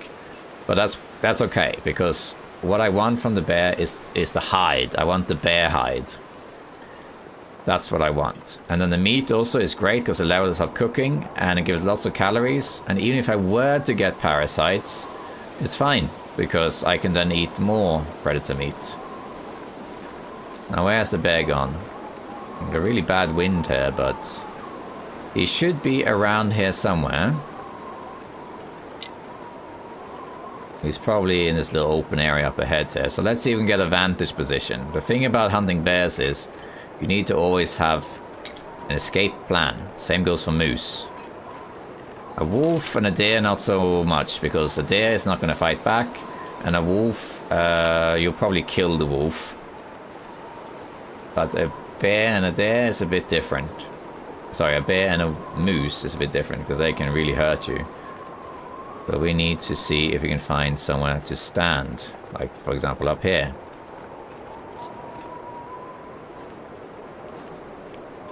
But that's that's okay because what I want from the bear is, is the hide. I want the bear hide. That's what I want. And then the meat also is great because it levels up cooking and it gives lots of calories. And even if I were to get parasites, it's fine because I can then eat more predator meat. Now where's the bear gone? A really bad wind here, but he should be around here somewhere. He's probably in this little open area up ahead there. So let's see if we can get a vantage position. The thing about hunting bears is you need to always have an escape plan. Same goes for moose. A wolf and a deer not so much because a deer is not going to fight back and a wolf, uh, you'll probably kill the wolf. But a bear and a deer is a bit different. Sorry, a bear and a moose is a bit different because they can really hurt you. But we need to see if we can find somewhere to stand. Like, for example, up here.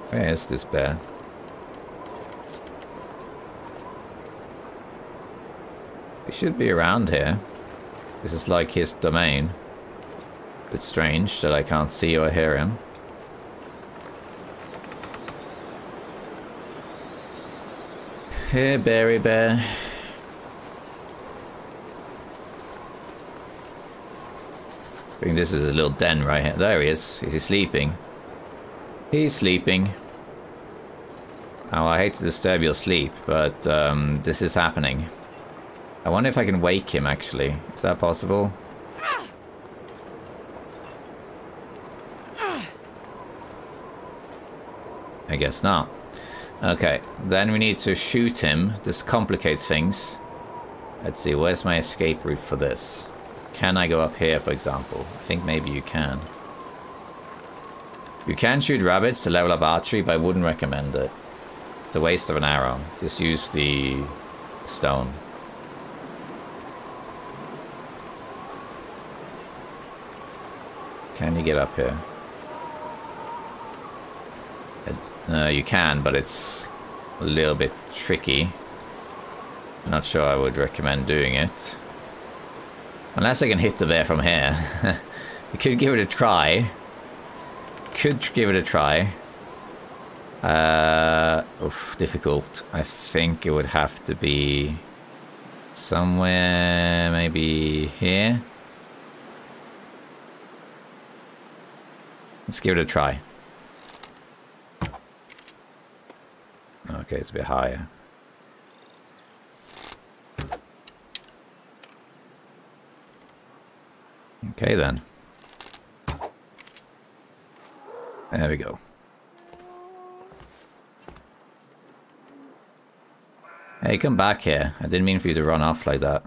Where is this bear? He should be around here. This is like his domain. Bit strange that I can't see or hear him. Here, Berry Bear. I think this is his little den right here. There he is. Is he sleeping? He's sleeping. Oh, I hate to disturb your sleep, but um, this is happening. I wonder if I can wake him, actually. Is that possible? I guess not. Okay, then we need to shoot him. This complicates things. Let's see, where's my escape route for this? Can I go up here, for example? I think maybe you can. You can shoot rabbits to level up archery, but I wouldn't recommend it. It's a waste of an arrow. Just use the stone. Can you get up here? Uh, you can, but it's a little bit tricky. Not sure I would recommend doing it. Unless I can hit the bear from here. you <laughs> could give it a try. Could give it a try. Uh, oof, difficult. I think it would have to be somewhere maybe here. Let's give it a try. Okay, it's a bit higher. Okay then. There we go. Hey, come back here. I didn't mean for you to run off like that.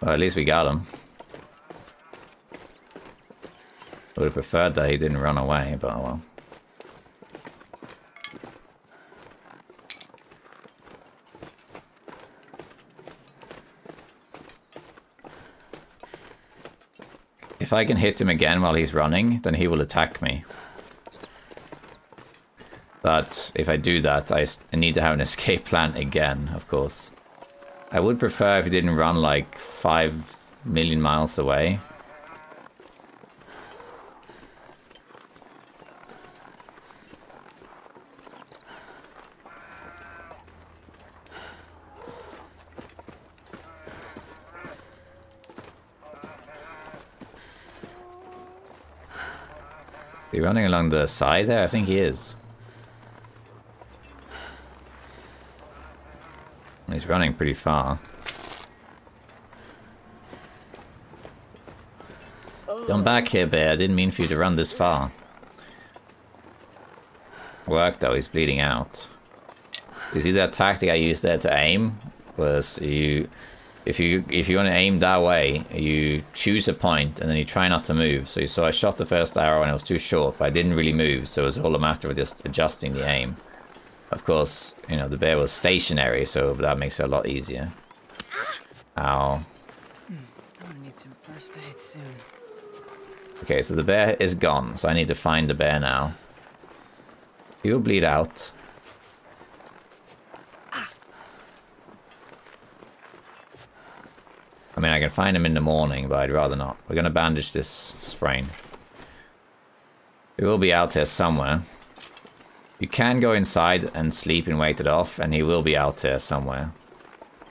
Well, at least we got him. Would have preferred that he didn't run away, but oh well. If I can hit him again while he's running, then he will attack me. But if I do that, I need to have an <laughs> escape plan again, of course. I would prefer if he didn't run like 5 million miles away. He running along the side there? I think he is. He's running pretty far. Come back here, bear. I didn't mean for you to run this far. Work though, he's bleeding out. You see that tactic I used there to aim? Was you if you if you want to aim that way, you choose a point and then you try not to move. So you saw I shot the first arrow and it was too short, but I didn't really move, so it was all a matter of just adjusting the aim. Of course, you know, the bear was stationary, so that makes it a lot easier. Ow. Hmm. I'm gonna need some first aid soon. Okay, so the bear is gone, so I need to find the bear now. He'll bleed out. Mean, I can find him in the morning, but I'd rather not. We're going to bandage this sprain. He will be out there somewhere. You can go inside and sleep and wait it off, and he will be out there somewhere.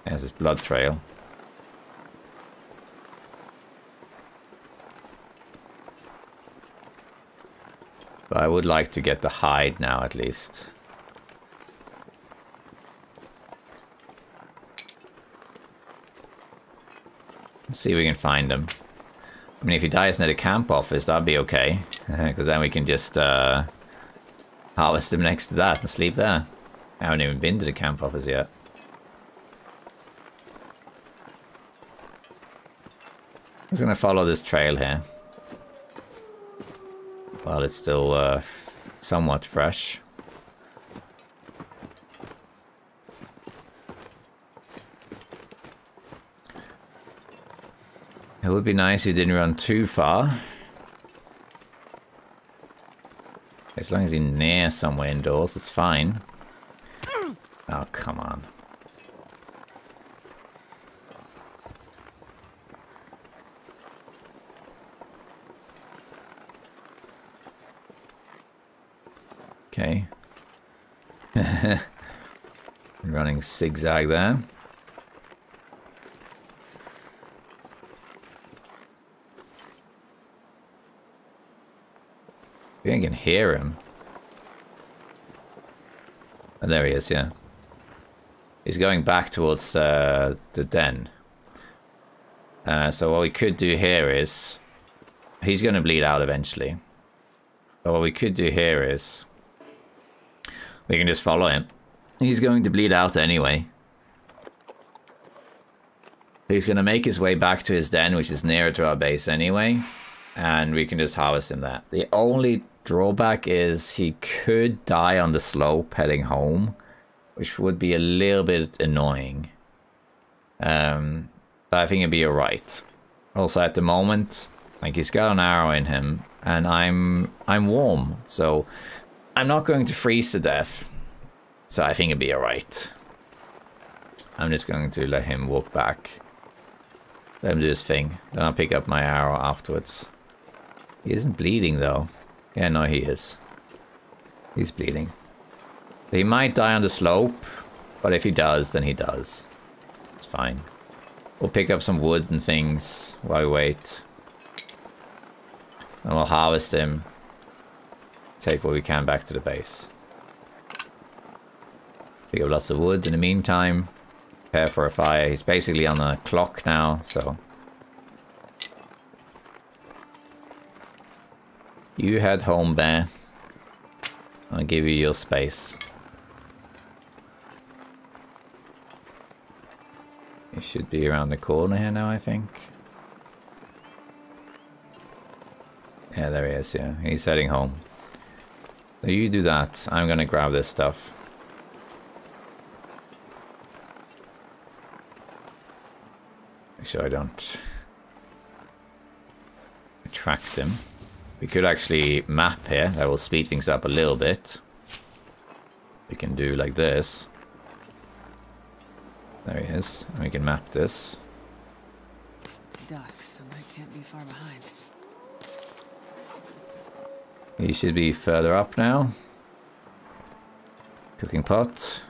There's his blood trail. But I would like to get the hide now, at least. Let's see if we can find him. I mean, if he dies near the camp office, that'd be okay. Because then we can just uh, harvest him next to that and sleep there. I haven't even been to the camp office yet. I'm just gonna follow this trail here. While it's still uh, somewhat fresh. It would be nice if you didn't run too far. As long as you're near somewhere indoors, it's fine. Oh, come on. Okay. <laughs> Running zigzag there. I think I can hear him. And there he is, yeah. He's going back towards uh, the den. Uh, so what we could do here is... He's going to bleed out eventually. But what we could do here is... We can just follow him. He's going to bleed out anyway. He's going to make his way back to his den, which is nearer to our base anyway. And we can just harvest him there. The only drawback is he could die on the slope heading home, which would be a little bit annoying. Um, but I think it'd be alright. Also, at the moment, like he's got an arrow in him, and I'm I'm warm, so I'm not going to freeze to death. So I think it'd be alright. I'm just going to let him walk back. Let him do his thing. Then I'll pick up my arrow afterwards. He isn't bleeding though. Yeah, no, he is. He's bleeding. He might die on the slope, but if he does, then he does. It's fine. We'll pick up some wood and things while we wait. And we'll harvest him. Take what we can back to the base. Pick up lots of wood in the meantime. Prepare for a fire. He's basically on the clock now, so... You head home, Bear. I'll give you your space. He should be around the corner here now, I think. Yeah, there he is, yeah. He's heading home. So you do that. I'm gonna grab this stuff. Make sure I don't attract him. We could actually map here. That will speed things up a little bit. We can do like this. There he is. And we can map this. It's dusk, so I can't be far behind. He should be further up now. Cooking pot.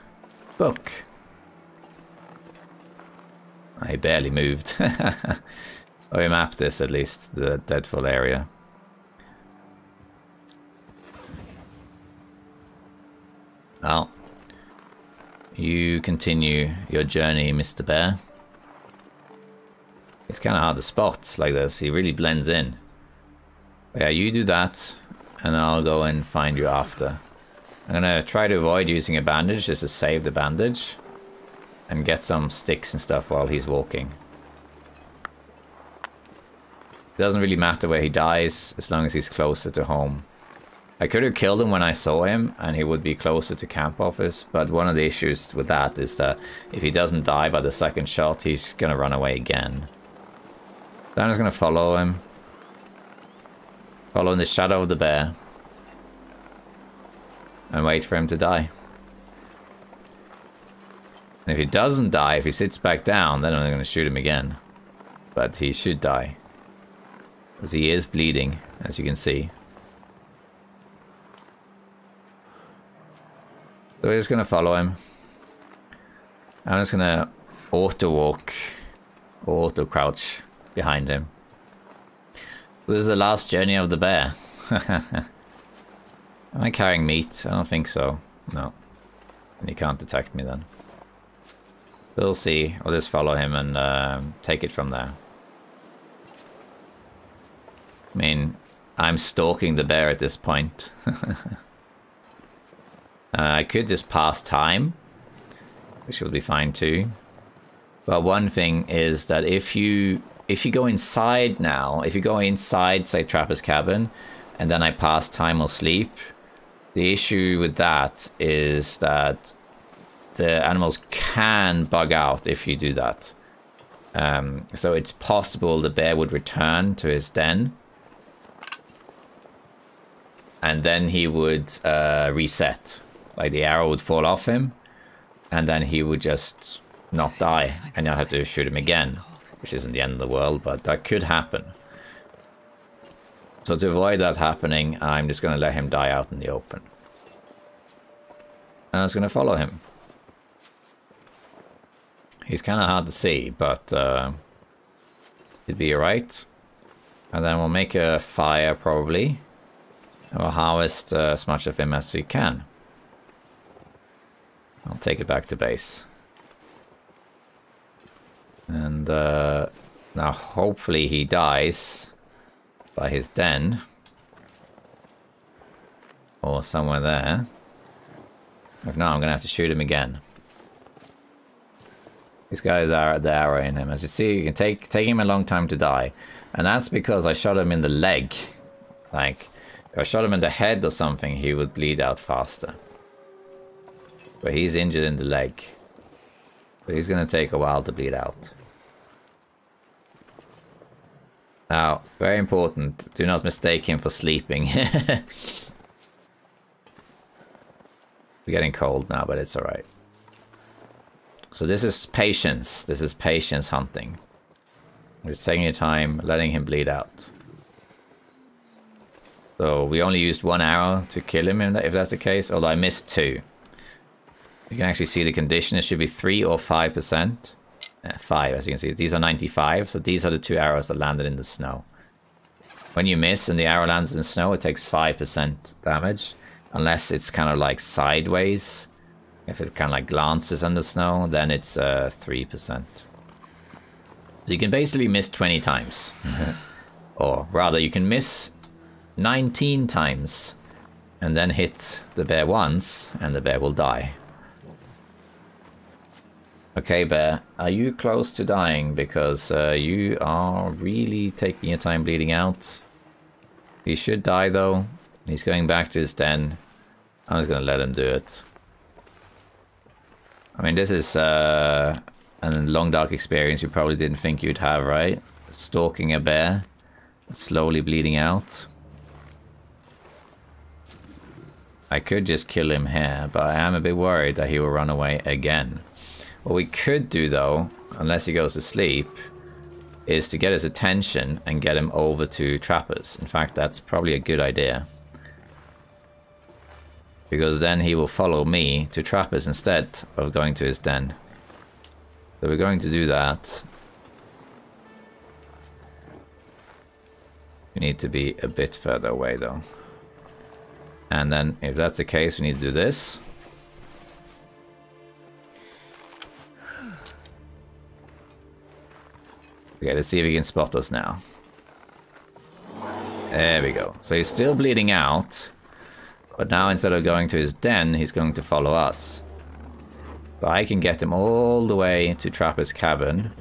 Book. I barely moved. oh, we mapped this at least, the Deadfall area. Well, you continue your journey, Mr. Bear. It's kind of hard to spot like this. He really blends in. But yeah, you do that, and I'll go and find you after. I'm gonna try to avoid using a bandage just to save the bandage. And get some sticks and stuff while he's walking. Doesn't really matter where he dies, as long as he's closer to home. I could have killed him when I saw him, and he would be closer to camp office, but one of the issues with that is that if he doesn't die by the second shot, he's gonna run away again. So I'm gonna follow him. Follow in the shadow of the bear. And wait for him to die. And if he doesn't die, if he sits back down, then I'm gonna shoot him again. But he should die. Because he is bleeding, as you can see. So we're just going to follow him. I'm just going to auto walk, auto crouch behind him. This is the last journey of the bear. <laughs> Am I carrying meat? I don't think so. No. And he can't detect me then. We'll see. I'll just follow him and uh, take it from there. I mean, I'm stalking the bear at this point. <laughs> uh, I could just pass time, which would be fine too. But one thing is that if you if you go inside now, if you go inside, say Trapper's cabin, and then I pass time or sleep, the issue with that is that the animals can bug out if you do that. Um, so it's possible the bear would return to his den and then he would uh, reset. Like the arrow would fall off him, and then he would just not die, and you'll have to shoot him again, which isn't the end of the world, but that could happen. So to avoid that happening, I'm just going to let him die out in the open. And I was going to follow him. He's kind of hard to see, but uh, it'd be alright. And then we'll make a fire, probably. And we'll harvest uh, as much of him as we can. I'll take it back to base. And uh, now hopefully he dies by his den. Or somewhere there. If not, I'm going to have to shoot him again. These guys are at the arrow in him. As you see, you can take, him a long time to die. And that's because I shot him in the leg. Like, if I shot him in the head or something, he would bleed out faster. But he's injured in the leg. So he's going to take a while to bleed out. Now, very important, do not mistake him for sleeping. <laughs> We're getting cold now, but it's alright. So this is patience. This is patience hunting. Just taking your time, letting him bleed out. So we only used one arrow to kill him if that's the case, although I missed two. You can actually see the condition. It should be 3 or 5%. Uh, 5, as you can see. These are 95, so these are the two arrows that landed in the snow. When you miss and the arrow lands in the snow, it takes 5% damage. Unless it's kind of like sideways. If it kind of like glances on the snow, then it's uh, 3%. So you can basically miss 20 times. <laughs> or rather, you can miss 19 times and then hit the bear once and the bear will die. Okay, bear, are you close to dying? Because uh, you are really taking your time bleeding out. He should die though. He's going back to his den. I'm just gonna let him do it. I mean, this is uh, a long dark experience you probably didn't think you'd have, right? Stalking a bear, slowly bleeding out. I could just kill him here, but I am a bit worried that he will run away again. What we could do though, unless he goes to sleep, is to get his attention and get him over to Trappers. In fact, that's probably a good idea. Because then he will follow me to Trappers instead of going to his den. So we're going to do that. We need to be a bit further away though. And then if that's the case, we need to do this. Okay, let's see if he can spot us now. There we go. So he's still bleeding out. But now instead of going to his den, he's going to follow us. But I can get him all the way to Trapper's cabin.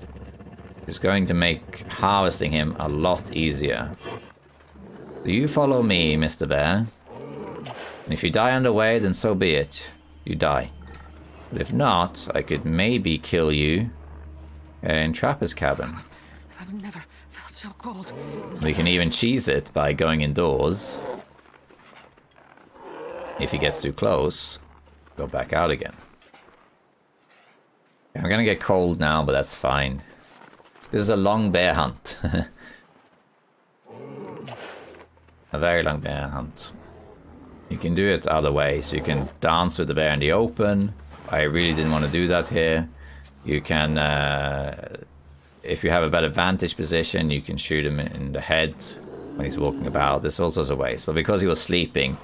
It's going to make harvesting him a lot easier. Do you follow me, Mr. Bear? And if you die on the way, then so be it. You die. But if not, I could maybe kill you in Trapper's cabin. Never felt so cold. We can even cheese it by going indoors. If he gets too close, go back out again. I'm gonna get cold now, but that's fine. This is a long bear hunt. <laughs> a very long bear hunt. You can do it other ways. You can dance with the bear in the open. I really didn't want to do that here. You can, uh, if you have a better vantage position, you can shoot him in the head when he's walking about. There's all sorts of ways. But because he was sleeping,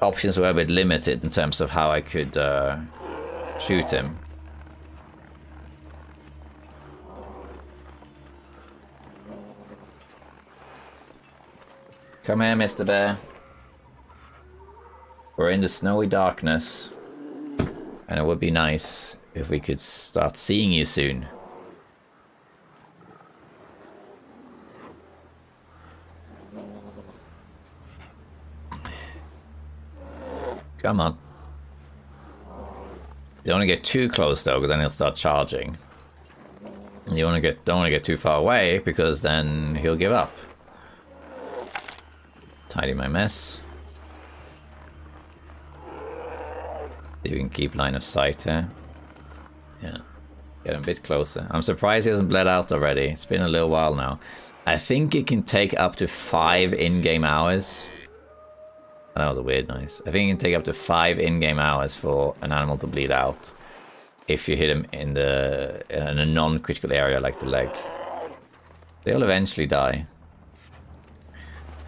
options were a bit limited in terms of how I could uh, shoot him. Come here, Mr. Bear. We're in the snowy darkness. And it would be nice if we could start seeing you soon. Come on. You don't want to get too close though, because then he'll start charging. You want to get don't want to get too far away because then he'll give up. Tidy my mess. We can keep line of sight here. Yeah. Get a bit closer. I'm surprised he hasn't bled out already. It's been a little while now. I think it can take up to five in-game hours. That was a weird noise. I think it can take up to five in-game hours for an animal to bleed out. If you hit him in the in a non-critical area like the leg. They'll eventually die.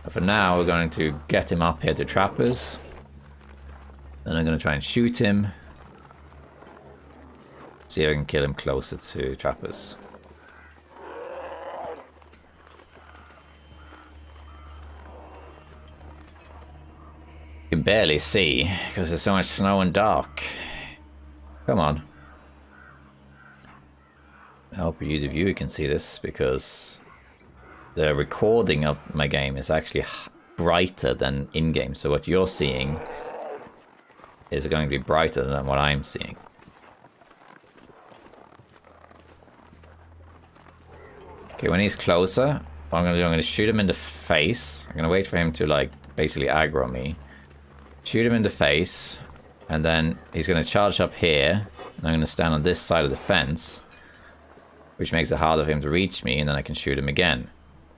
But for now, we're going to get him up here to trappers. Then I'm going to try and shoot him. See if I can kill him closer to trappers. Can barely see because there's so much snow and dark. Come on. I hope you, the viewer, can see this because the recording of my game is actually brighter than in-game. So what you're seeing is going to be brighter than what I'm seeing. Okay, when he's closer, what I'm going to do, I'm going to shoot him in the face. I'm going to wait for him to, like, basically aggro me. Shoot him in the face, and then he's going to charge up here, and I'm going to stand on this side of the fence, which makes it harder for him to reach me, and then I can shoot him again.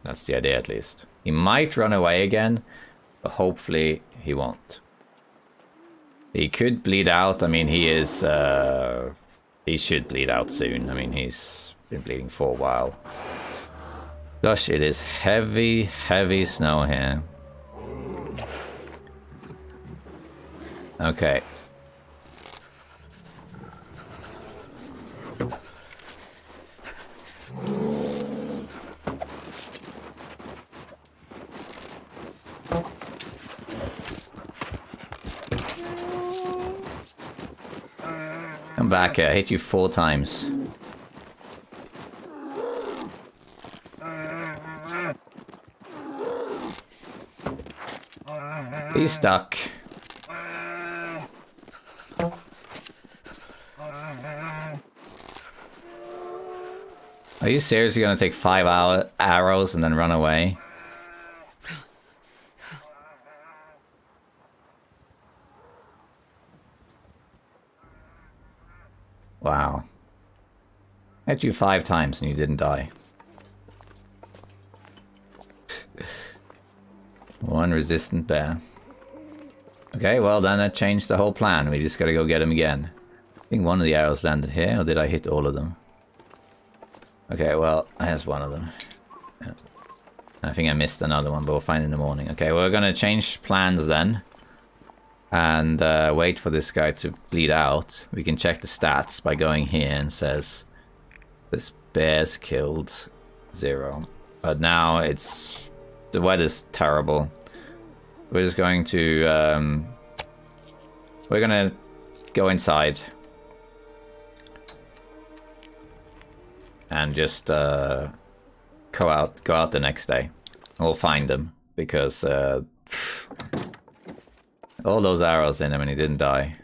That's the idea, at least. He might run away again, but hopefully he won't. He could bleed out. I mean, he is... Uh, he should bleed out soon. I mean, he's been bleeding for a while. Gosh, it is heavy, heavy snow here. Okay. Come back here. I hit you four times. He's stuck. Are you seriously gonna take five hour arrows and then run away? Wow. I hit you five times and you didn't die. <laughs> One resistant bear. Okay, well then that changed the whole plan. We just gotta go get him again. I think one of the arrows landed here, or did I hit all of them? Okay, well, there's one of them. Yeah. I think I missed another one, but we'll find in the morning. Okay, we're gonna change plans then. And uh, wait for this guy to bleed out. We can check the stats by going here and says... This bear's killed zero. But now it's the weather's terrible. We're just going to um, we're gonna go inside and just uh, go out go out the next day. We'll find him because uh, all those arrows in him and he didn't die.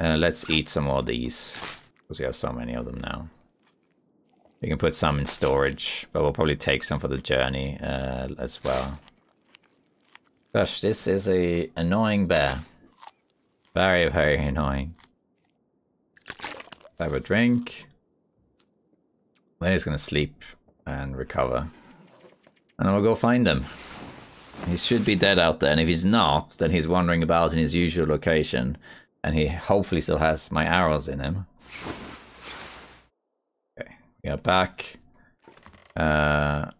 Uh, let's eat some more of these because we have so many of them now. We can put some in storage, but we'll probably take some for the journey uh, as well. Gosh, this is a annoying bear. Very, very annoying. Have a drink. Then he's gonna sleep and recover. And then we'll go find him. He should be dead out there, and if he's not, then he's wandering about in his usual location. And he hopefully still has my arrows in him. Okay, we are back. Uh,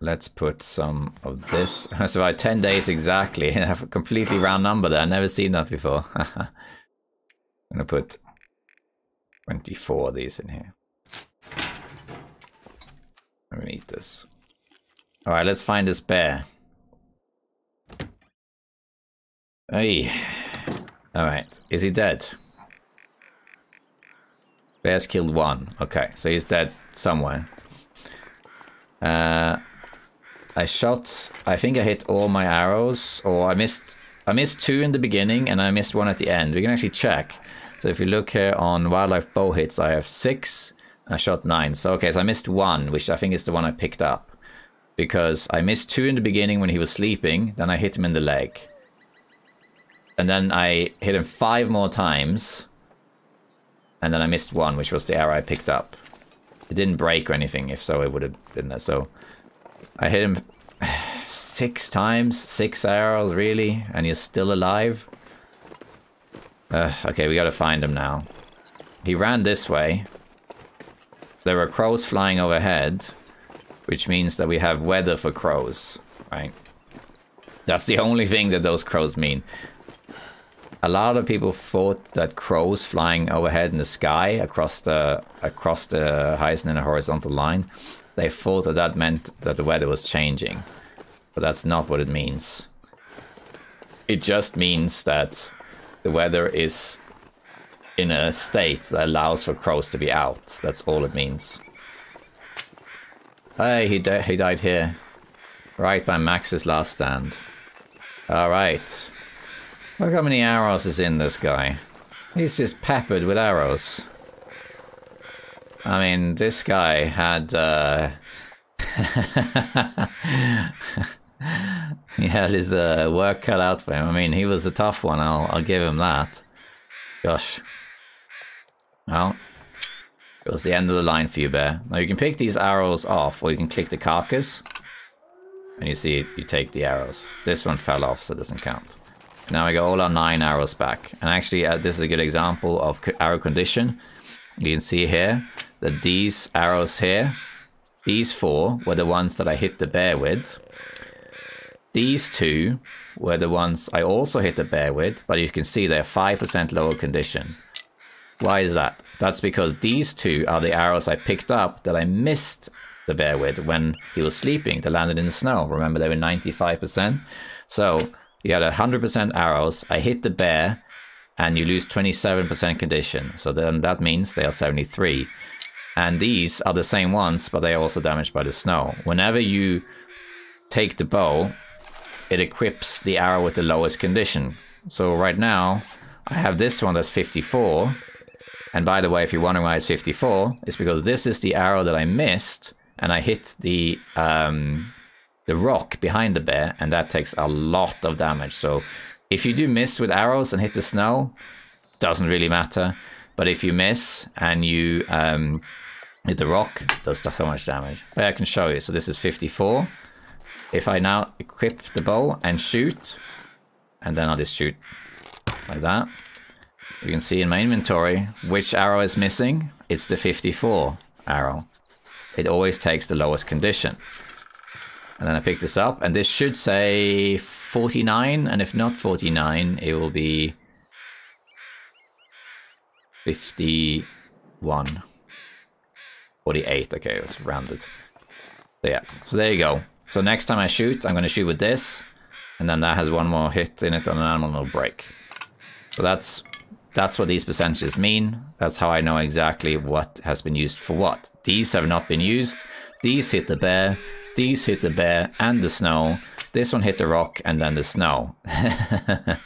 let's put some of this. <laughs> So about 10 days exactly. <laughs> I have a completely round number there. I've never seen that before. <laughs> I'm gonna put 24 of these in here. I'm gonna eat this. Alright, let's find this bear. Hey. Alright, is he dead? Bear's killed one. Okay, so he's dead somewhere. Uh, I shot. I think I hit all my arrows, or I missed. I missed two in the beginning, and I missed one at the end. We can actually check. So if you look here on wildlife bow hits, I have six. I shot nine. So okay, so I missed one, which I think is the one I picked up, because I missed two in the beginning when he was sleeping. Then I hit him in the leg, and then I hit him five more times, and then I missed one, which was the arrow I picked up. It didn't break or anything. If so, it would have been there. So I hit him six times, six arrows, really, and he's still alive. Uh, okay, we gotta find him now. He ran this way. There were crows flying overhead, which means that we have weather for crows, right? That's the only thing that those crows mean. A lot of people thought that crows flying overhead in the sky across the across the horizon in a horizontal line they thought that that meant that the weather was changing. But that's not what it means. It just means that the weather is in a state that allows for crows to be out. That's all it means. Hey, he, di he died here. Right by Max's last stand. Alright. Look how many arrows is in this guy. He's just peppered with arrows. I mean, this guy had, uh... <laughs> he had his uh, work cut out for him. I mean, he was a tough one, I'll, I'll give him that. Gosh. Well, it was the end of the line for you, Bear. Now you can pick these arrows off, or you can click the carcass. And you see, you take the arrows. This one fell off, so it doesn't count. Now we got all our nine arrows back. And actually, uh, this is a good example of arrow condition. You can see here, that these arrows here, these four were the ones that I hit the bear with. These two were the ones I also hit the bear with, but you can see they're 5% lower condition. Why is that? That's because these two are the arrows I picked up that I missed the bear with when he was sleeping They landed in the snow. Remember, they were 95%. So you had 100% arrows. I hit the bear and you lose 27% condition. So then that means they are 73. And these are the same ones, but they are also damaged by the snow. Whenever you take the bow, it equips the arrow with the lowest condition. So right now, I have this one that's 54. And by the way, if you're wondering why it's 54, it's because this is the arrow that I missed, and I hit the um, the rock behind the bear, and that takes a lot of damage. So if you do miss with arrows and hit the snow, doesn't really matter. But if you miss and you um, hit the rock, does so much damage. But I can show you. So this is 54. If I now equip the bow and shoot, and then I'll just shoot like that. You can see in my inventory which arrow is missing. It's the 54 arrow. It always takes the lowest condition. And then I pick this up, and this should say 49, and if not 49, it will be 51. 48, okay, it was rounded. So yeah, so there you go. So next time I shoot, I'm going to shoot with this, and then that has one more hit in it on an animal and it'll break. So that's that's what these percentages mean. That's how I know exactly what has been used for what. These have not been used. These hit the bear. These hit the bear and the snow. This one hit the rock and then the snow. <laughs> and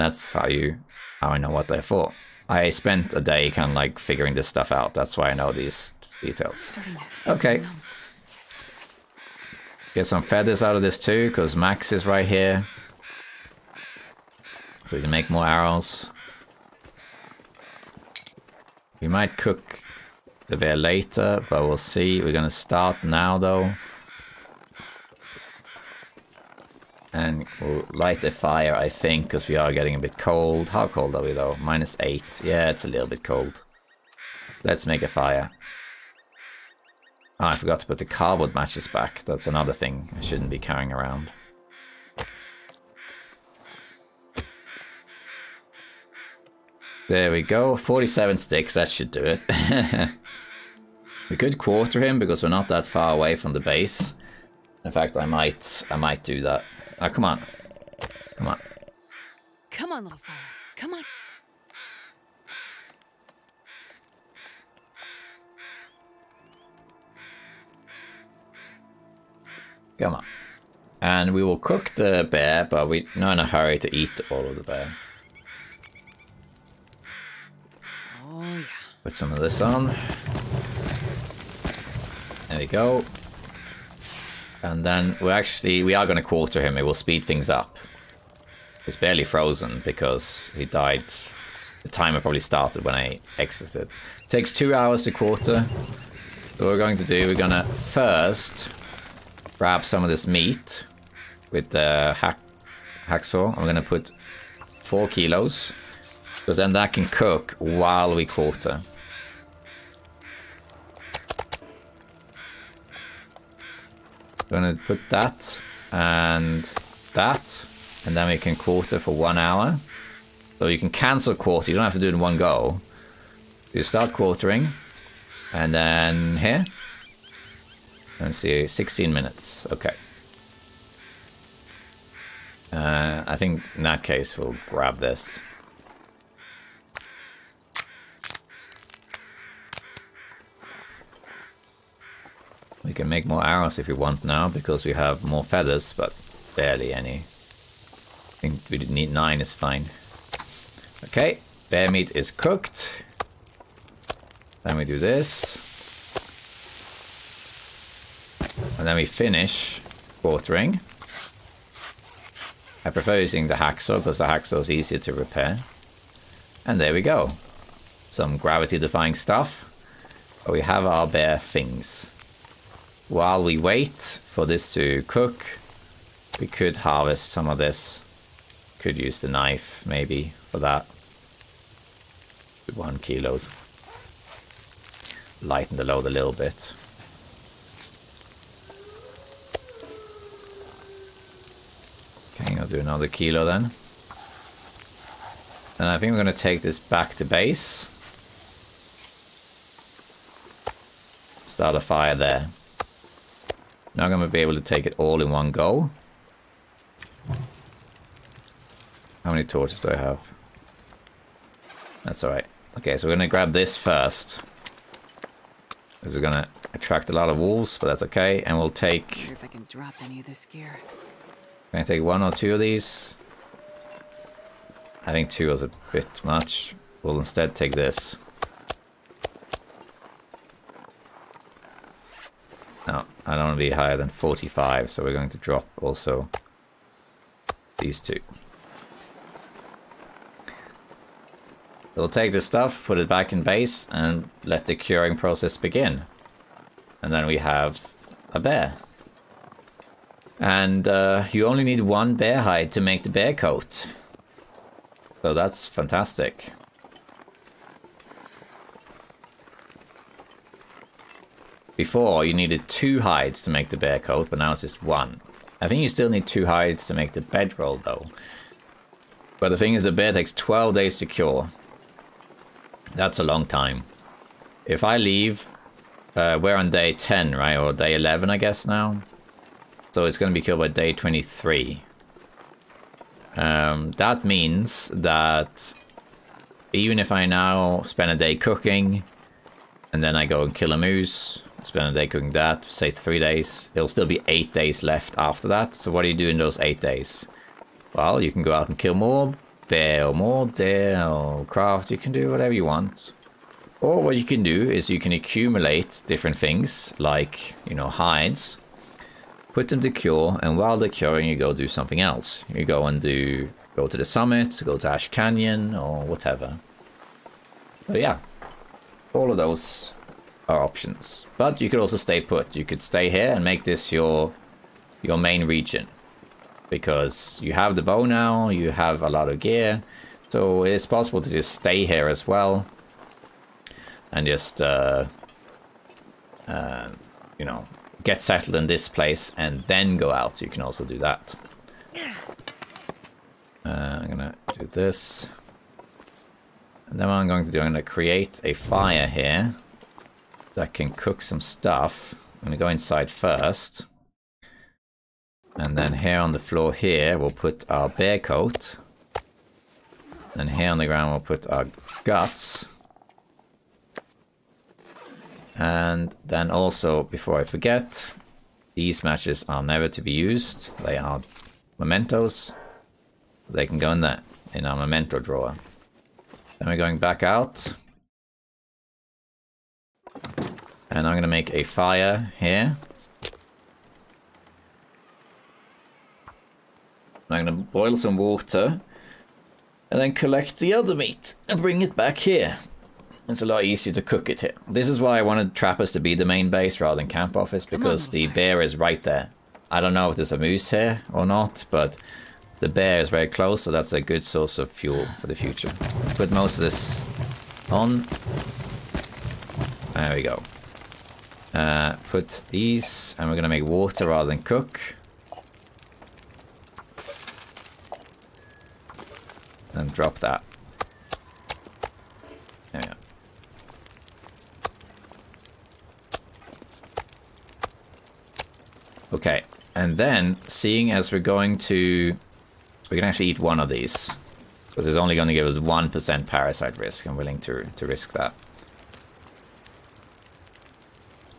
that's how you how I know what they're for. I spent a day kind of like figuring this stuff out. That's why I know these details. Okay. Get some feathers out of this too, because Max is right here. So we can make more arrows. We might cook the bear later, but we'll see. We're gonna start now though. And we'll light the fire, I think, because we are getting a bit cold. How cold are we though? Minus 8. Yeah, it's a little bit cold. Let's make a fire. Oh, I forgot to put the cardboard matches back. That's another thing I shouldn't be carrying around. There we go, 47 sticks, that should do it. <laughs> we could quarter him because we're not that far away from the base. In fact, I might, I might do that. Oh, come on. Come on. Come on, little. Come on. And we will cook the bear, but we're not in a hurry to eat all of the bear. Oh, yeah. Put some of this on. There we go. And then we're actually, we are going to quarter him. It will speed things up. He's barely frozen because he died. The timer probably started when I exited. It takes two hours to quarter. So what we're going to do, we're going to first grab some of this meat with the hack hacksaw. I'm going to put four kilos because then that can cook while we quarter. Gonna put that and that, and then we can quarter for one hour. So you can cancel quarter, you don't have to do it in one go. You start quartering, and then here. Let's see, 16 minutes, okay. Uh, I think in that case we'll grab this. We can make more arrows if we want now, because we have more feathers, but barely any. I think we need nine is fine. Okay, bear meat is cooked. Then we do this. And then we finish quartering. I prefer using the hacksaw because the hacksaw is easier to repair. And there we go. Some gravity defying stuff. But we have our bare things. While we wait for this to cook, we could harvest some of this. Could use the knife, maybe, for that. One kilos. Lighten the load a little bit. Okay, I'll do another kilo then. And I think we're going to take this back to base. Start a fire there. Now I'm going to be able to take it all in one go. How many torches do I have? That's alright. Okay, so we're going to grab this first. This is going to attract a lot of wolves, but that's okay. And we'll take... Wonder if I can drop any of this gear. Can I take one or two of these? I think two was a bit much. We'll instead take this. No, I don't want to be higher than 45, so we're going to drop also these two. We'll take this stuff, put it back in base, and let the curing process begin. And then we have a bear. And uh, you only need one bear hide to make the bear coat. So that's fantastic. Before, you needed two hides to make the bear coat, but now it's just one. I think you still need two hides to make the bedroll, though. But the thing is, the bear takes 12 days to cure. That's a long time. If I leave, uh, we're on day 10, right? Or day 11, I guess now. So it's going to be killed by day 23. Um, that means that even if I now spend a day cooking, and then I go and kill a moose, spend a day cooking that, say three days, there'll still be eight days left after that. So what do you do in those eight days? Well, you can go out and kill more bear or more deer or craft, you can do whatever you want. Or what you can do is you can accumulate different things, like, you know, hides, put them to cure, and while they're curing, you go do something else. You go and do, go to the summit, go to Ash Canyon, or whatever. So yeah, all of those are options. But you could also stay put. You could stay here and make this your your main region. Because you have the bow now, you have a lot of gear, so it's possible to just stay here as well. And just, uh, uh, you know, get settled in this place and then go out. You can also do that. Uh, I'm gonna do this. And then what I'm going to do, I'm to create a fire here that can cook some stuff. I'm to go inside first. And then here on the floor here, we'll put our bear coat. And here on the ground, we'll put our guts. And then also, before I forget, these matches are never to be used. They are mementos. They can go in there, in our memento drawer. Then we're going back out. And I'm going to make a fire here. I'm going to boil some water and then collect the other meat and bring it back here. It's a lot easier to cook it here. This is why I wanted Trappers to be the main base rather than camp office because the bear is right there. I don't know if there's a moose here or not, but the bear is very close, so that's a good source of fuel for the future. Put most of this on. There we go. Uh, put these, and we're going to make water rather than cook. And drop that. There we go. Okay, and then, seeing as we're going to we can actually eat one of these. Because it's only going to give us 1% parasite risk. I'm willing to, to risk that.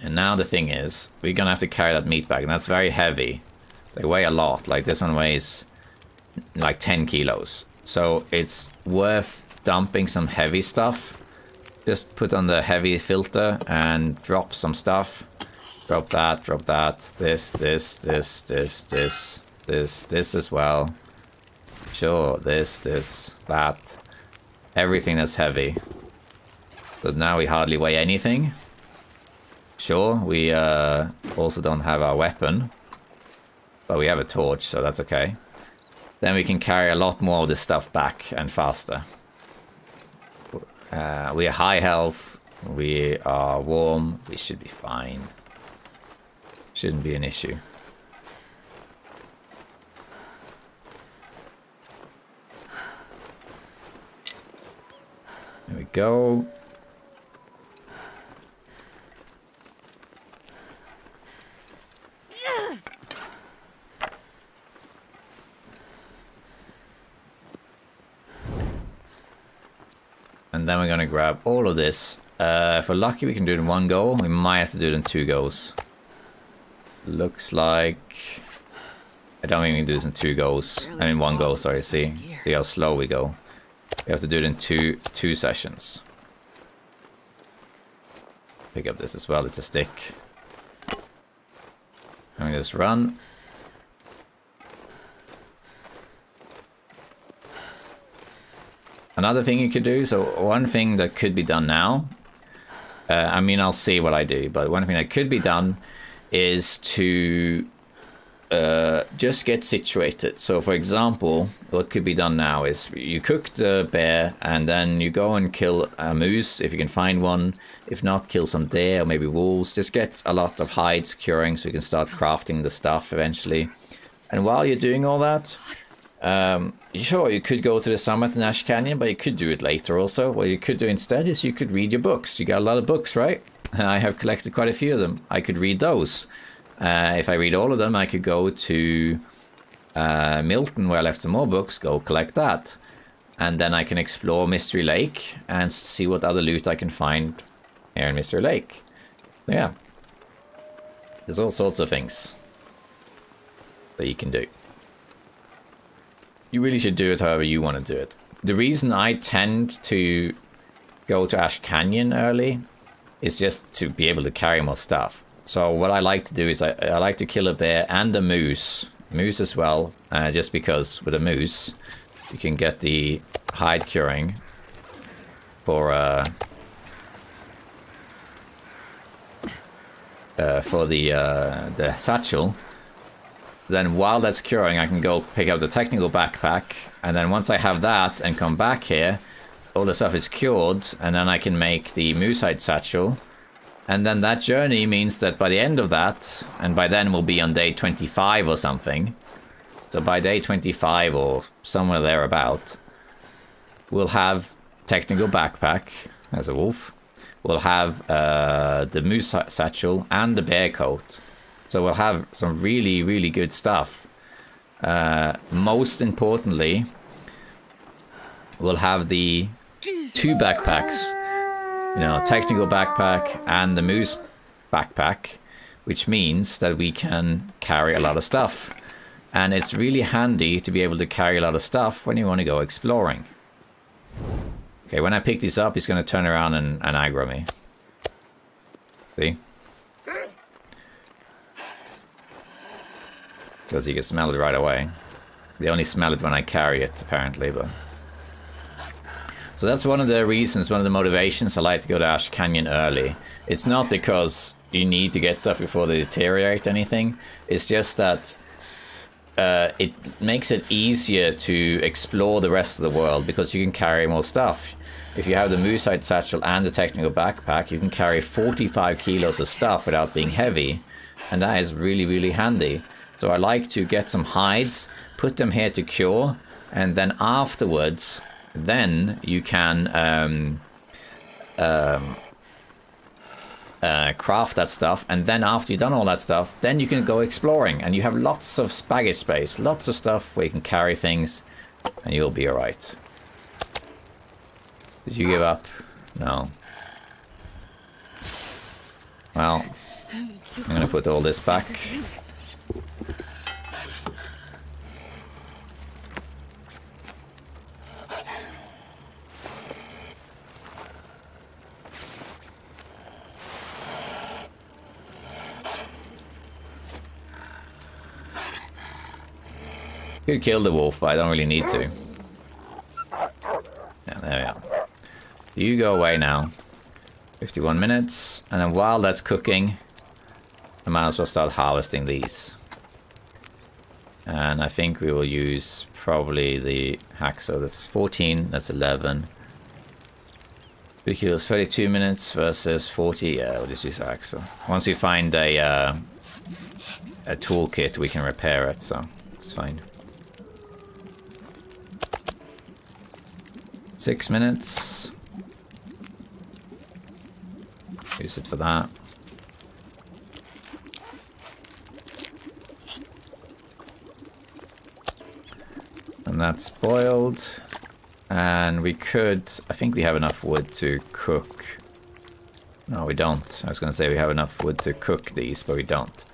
And now the thing is, we're going to have to carry that meat bag. And that's very heavy. They weigh a lot. Like this one weighs like 10 kilos. So it's worth dumping some heavy stuff. Just put on the heavy filter and drop some stuff. Drop that, drop that, this, this, this, this, this, this, this as well. Sure, this, this, that. Everything that's heavy. But now we hardly weigh anything. Sure, we uh, also don't have our weapon. But we have a torch, so that's okay. Then we can carry a lot more of this stuff back and faster. Uh, we are high health. We are warm. We should be fine. Shouldn't be an issue. There we go. And then we're gonna grab all of this. Uh, if we're lucky, we can do it in one go. We might have to do it in two goes. Looks like... I don't think we can do this in two goals. I mean one goal, sorry. See? See how slow we go. We have to do it in two two sessions. Pick up this as well, it's a stick. And we just run. Another thing you could do, so one thing that could be done now, uh, I mean, I'll see what I do, but one thing that could be done is to uh, just get situated. So, for example, what could be done now is you cook the bear and then you go and kill a moose if you can find one. If not, kill some deer or maybe wolves. Just get a lot of hides curing so you can start crafting the stuff eventually. And while you're doing all that, Um, sure, you could go to the summit in Ash Canyon, but you could do it later also. What you could do instead is you could read your books. You got a lot of books, right? <laughs> I have collected quite a few of them. I could read those. Uh, if I read all of them, I could go to uh, Milton, where I left some more books, go collect that. And then I can explore Mystery Lake and see what other loot I can find here in Mystery Lake. Yeah. There's all sorts of things that you can do. You really should do it however you want to do it. The reason I tend to go to Ash Canyon early is just to be able to carry more stuff. So what I like to do is I, I like to kill a bear and a moose, moose as well, uh, just because with a moose you can get the hide curing for uh, uh, for the uh, the satchel. Then while that's curing, I can go pick up the technical backpack, and then once I have that and come back here, all the stuff is cured, and then I can make the moose hide satchel. And then that journey means that by the end of that, and by then we'll be on day 25 or something. So by day 25 or somewhere thereabout, we'll have technical backpack as a wolf. We'll have uh, the moose satchel and the bear coat. So we'll have some really, really good stuff. Uh, most importantly, we'll have the two backpacks you know, technical backpack and the moose backpack, which means that we can carry a lot of stuff. And it's really handy to be able to carry a lot of stuff when you want to go exploring. Okay, when I pick this up, he's going to turn around and, and aggro me. See? Because he can smell it right away. They only smell it when I carry it, apparently, but... So that's one of the reasons, one of the motivations I like to go to Ash Canyon early. It's not because you need to get stuff before they deteriorate anything. It's just that uh, it makes it easier to explore the rest of the world because you can carry more stuff. If you have the moose hide satchel and the technical backpack, you can carry 45 kilos of stuff without being heavy. And that is really, really handy. So I like to get some hides, put them here to cure, and then afterwards then you can um, um, uh, craft that stuff, and then after you've done all that stuff, then you can go exploring, and you have lots of baggage space, lots of stuff where you can carry things, and you'll be alright. Did you give up? No. Well, I'm gonna put all this back. Could kill the wolf, but I don't really need to. Yeah, there we are. You go away now. 51 minutes. And then while that's cooking, I might as well start harvesting these. And I think we will use probably the hacksaw. That's 14, that's 11. 3 kilos, 32 minutes versus 40. Yeah, we'll just use hacksaw. Once we find a, uh, a toolkit, we can repair it, so it's fine. Six minutes. Use it for that. And that's boiled. And we could... I think we have enough wood to cook... No, we don't. I was going to say we have enough wood to cook these, but we don't.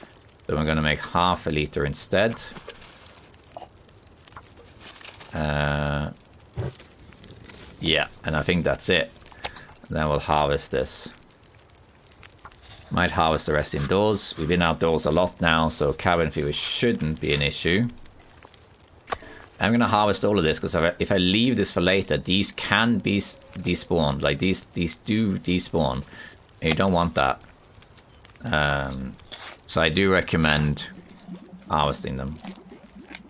So we're going to make half a liter instead. Uh, and I think that's it. then we'll harvest this. Might harvest the rest indoors. We've been outdoors a lot now, so cabin fever shouldn't be an issue. I'm gonna harvest all of this because if I leave this for later, these can be despawned. Like these, these do despawn. You don't want that. Um, so I do recommend harvesting them.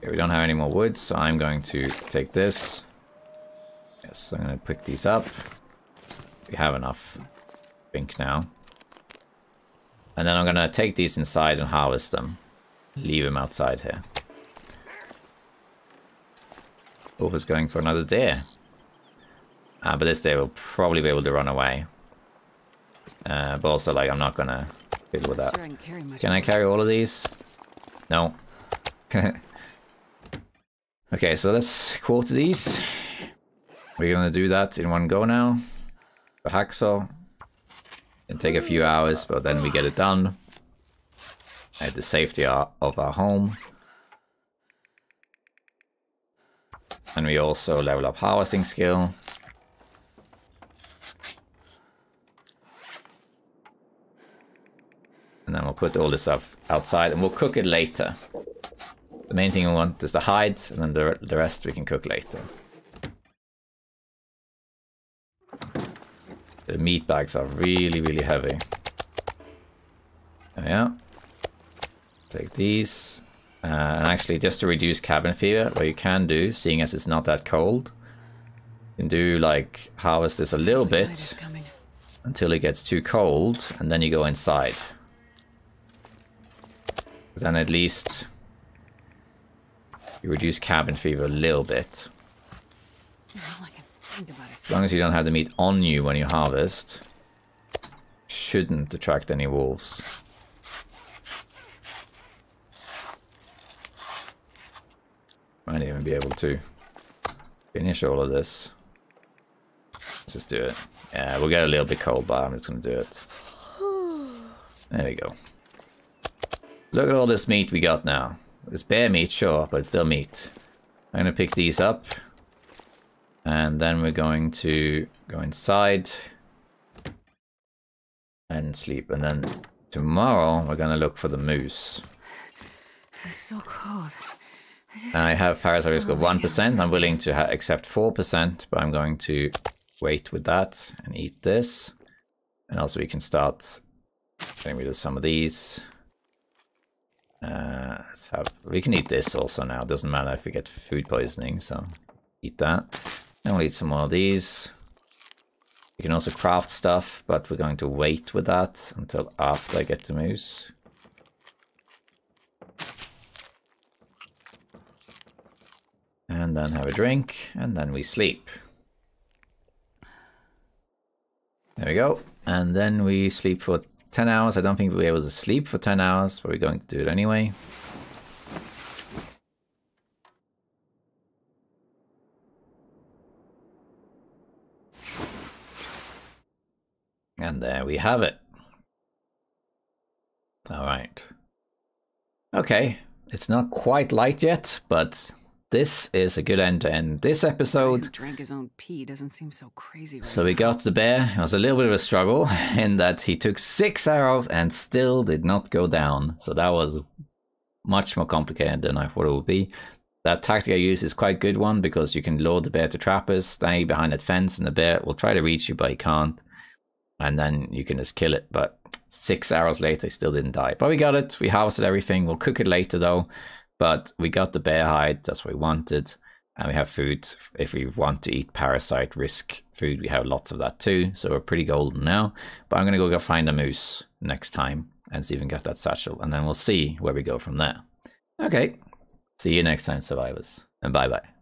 We don't have any more wood, so I'm going to take this. Yes, I'm going to pick these up. We have enough pink now. And then I'm going to take these inside and harvest them. Leave them outside here. Wolf is going for another deer. Uh, but this deer will probably be able to run away. Uh, but also, like, I'm not gonna fiddle with that. Can carry much Can I carry all of these? No. <laughs> okay, so let's quarter these. We're gonna do that in one go now. The hacksaw. It'll take a few hours, but then we get it done. At the safety of our home. And we also level up harvesting skill. And then we'll put all this stuff outside and we'll cook it later. The main thing we want is the hides, and then the, the rest we can cook later. The meat bags are really, really heavy. We are. Take these. Uh, and actually, just to reduce cabin fever, what you can do, seeing as it's not that cold, you can do like harvest this a little bit until it gets too cold, and then you go inside. Then at least you reduce cabin fever a little bit. As long as you don't have the meat on you when you harvest, shouldn't attract any wolves. Might even be able to finish all of this. Let's just do it. Yeah, we'll get a little bit cold, but I'm just gonna do it. There we go. Look at all this meat we got now. It's bear meat, sure, but it's still meat. I'm gonna pick these up. And then we're going to go inside and sleep. And then tomorrow we're gonna look for the moose. it's so cold. I have parasite risk of Oh, 1%. I'm willing to ha- accept 4%, but I'm going to wait with that and eat this. And also we can start getting rid of some of these. Uh, let's have, we can eat this also now. It Doesn't matter if we get food poisoning, so eat that. Then we'll eat some more of these. We can also craft stuff, but we're going to wait with that until after I get the moose. And then have a drink, and then we sleep. There we go. And then we sleep for 10 hours. I don't think we'll be able to sleep for 10 hours, but we're going to do it anyway. And there we have it. All right. Okay, it's not quite light yet, but this is a good end to end this episode. drank his own pee doesn't seem so crazy right So we got the bear. It was a little bit of a struggle <laughs> in that he took six arrows and still did not go down. So that was much more complicated than I thought it would be. That tactic I use is quite a good one because you can lure the bear to trappers, stay behind that fence, and the bear will try to reach you, but he can't. And then you can just kill it. But six hours later, he still didn't die. But we got it. We harvested everything. We'll cook it later though. But we got the bear hide. That's what we wanted. And we have food. If we want to eat parasite risk food, we have lots of that too. So we're pretty golden now. But I'm going to go, go find a moose next time and see if we can get that satchel. And then we'll see where we go from there. Okay. See you next time, survivors. And bye bye.